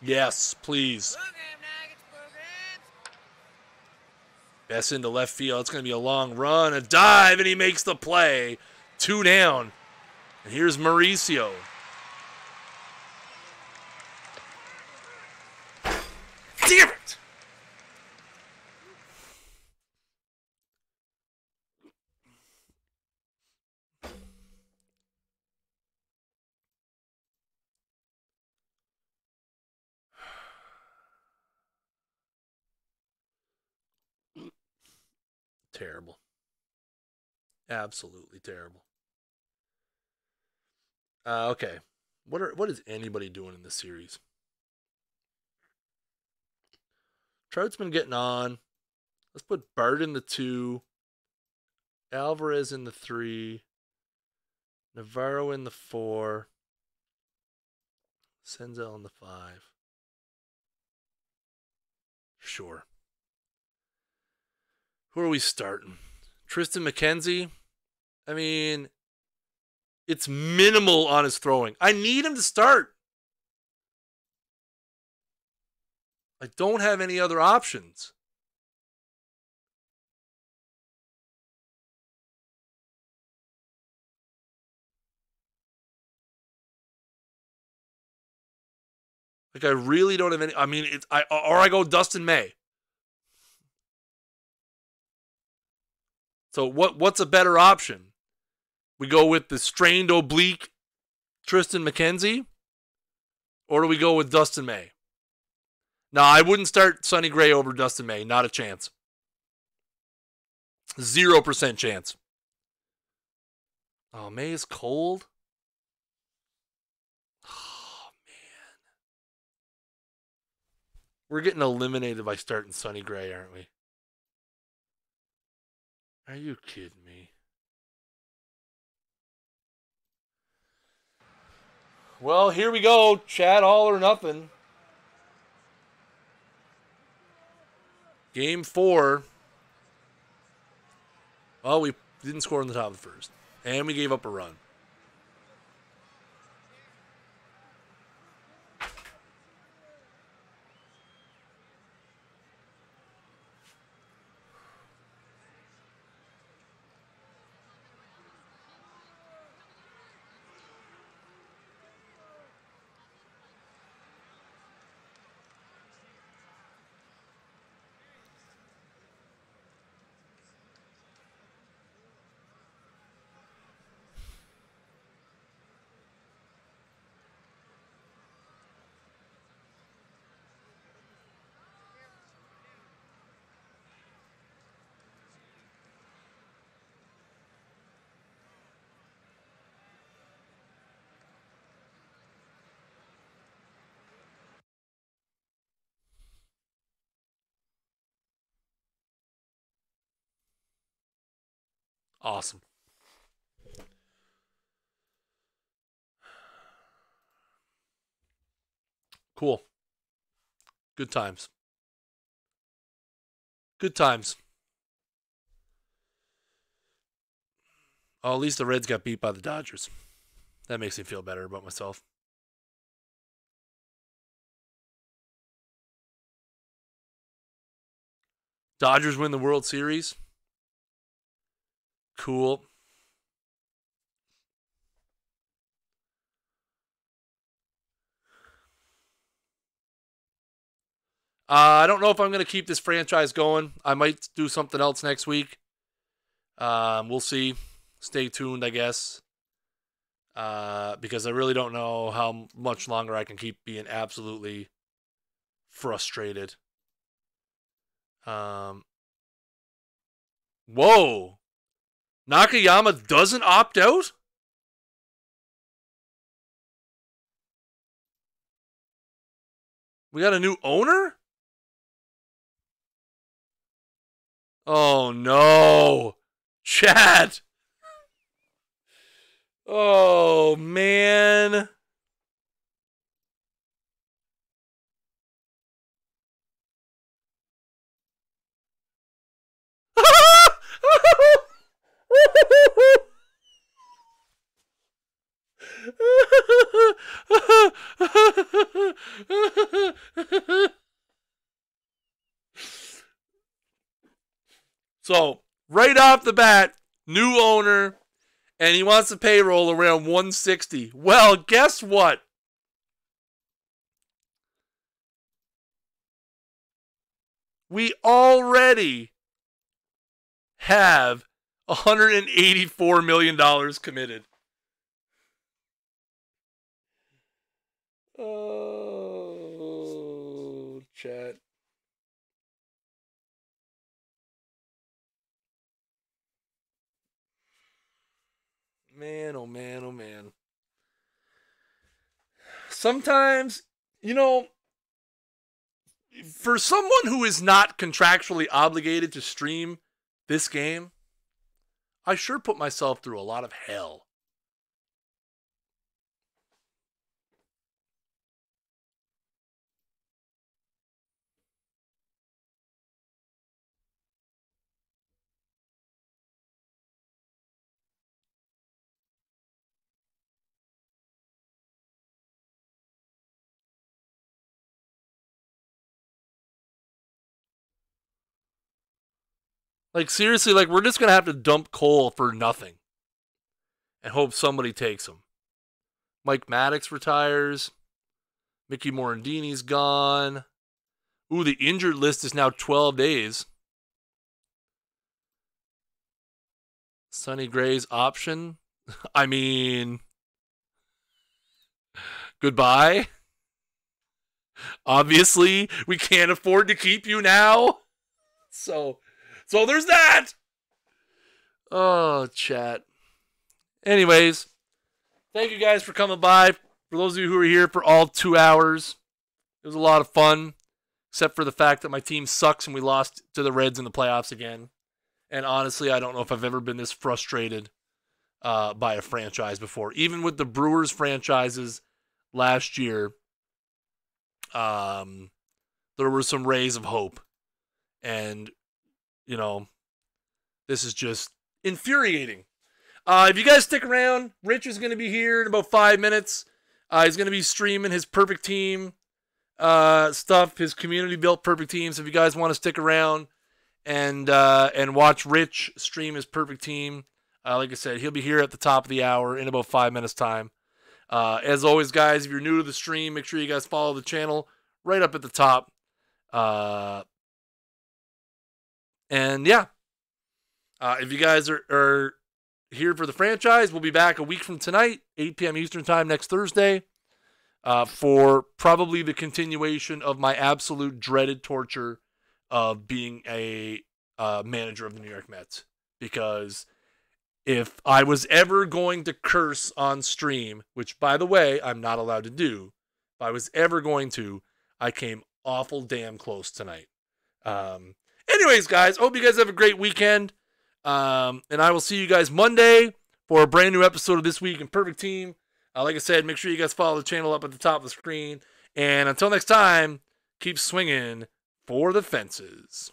Yes, please. Bess into left field. It's going to be a long run, a dive, and he makes the play. Two down. And here's Mauricio. Damn it! Terrible. Absolutely terrible. Uh, okay. What are what is anybody doing in this series? Trout's been getting on. Let's put Bird in the two. Alvarez in the three. Navarro in the four. Senzel in the five. Sure. Who are we starting? Triston McKenzie? I mean, it's minimal on his throwing. I need him to start. I don't have any other options. Like I really don't have any. I mean, it's I or I go Dustin May. So what? What's a better option? We go with the strained oblique Triston McKenzie, or do we go with Dustin May? Now I wouldn't start Sonny Gray over Dustin May. Not a chance. Zero percent chance. Oh, May is cold. Oh man, we're getting eliminated by starting Sonny Gray, aren't we? Are you kidding me? Well, here we go. Chad all or nothing. Game four. Well, we didn't score in the top of the first. And we gave up a run. Awesome. Cool. Good times. Good times. Oh, at least the Reds got beat by the Dodgers. That makes me feel better about myself. Dodgers win the World Series. Cool. Uh, I don't know if I'm going to keep this franchise going. I might do something else next week. Um, we'll see. Stay tuned, I guess. Uh, because I really don't know how much longer I can keep being absolutely frustrated. Um, whoa. Nakayama doesn't opt out? We got a new owner? Oh no. Chat. Oh man. So, right off the bat, new owner, and he wants the payroll around 160. Well, guess what? We already have $184 million committed. Oh, chat. Man, oh man, oh man. Sometimes, you know, for someone who is not contractually obligated to stream this game, I sure put myself through a lot of hell. Like seriously, like we're just gonna have to dump Cole for nothing, and hope somebody takes him. Mike Maddux retires. Mickey Morandini's gone. Ooh, the injured list is now 12 days. Sonny Gray's option. I mean, goodbye. Obviously, we can't afford to keep you now. So, so there's that. Oh, chat. Anyways, thank you guys for coming by. For those of you who are here for all two hours, it was a lot of fun, except for the fact that my team sucks and we lost to the Reds in the playoffs again. And honestly, I don't know if I've ever been this frustrated uh, by a franchise before. Even with the Brewers franchises last year, um, there were some rays of hope. And you know, this is just infuriating. Uh, if you guys stick around, Rich is going to be here in about five minutes. Uh, he's going to be streaming his perfect team uh, stuff, his community built perfect team. So if you guys want to stick around and uh, and watch Rich stream his perfect team, uh, like I said, he'll be here at the top of the hour in about five minutes time. Uh, as always, guys, if you're new to the stream, make sure you guys follow the channel right up at the top. And yeah, uh, if you guys are, are here for the franchise, we'll be back a week from tonight, 8 p.m. Eastern Time next Thursday, uh, for probably the continuation of my absolute dreaded torture of being a uh, manager of the New York Mets. Because if I was ever going to curse on stream, which by the way, I'm not allowed to do, if I was ever going to, I came awful damn close tonight. Um, Anyways, guys, hope you guys have a great weekend. Um, and I will see you guys Monday for a brand new episode of This Week in Perfect Team. Uh, like I said, make sure you guys follow the channel up at the top of the screen. And until next time, keep swinging for the fences.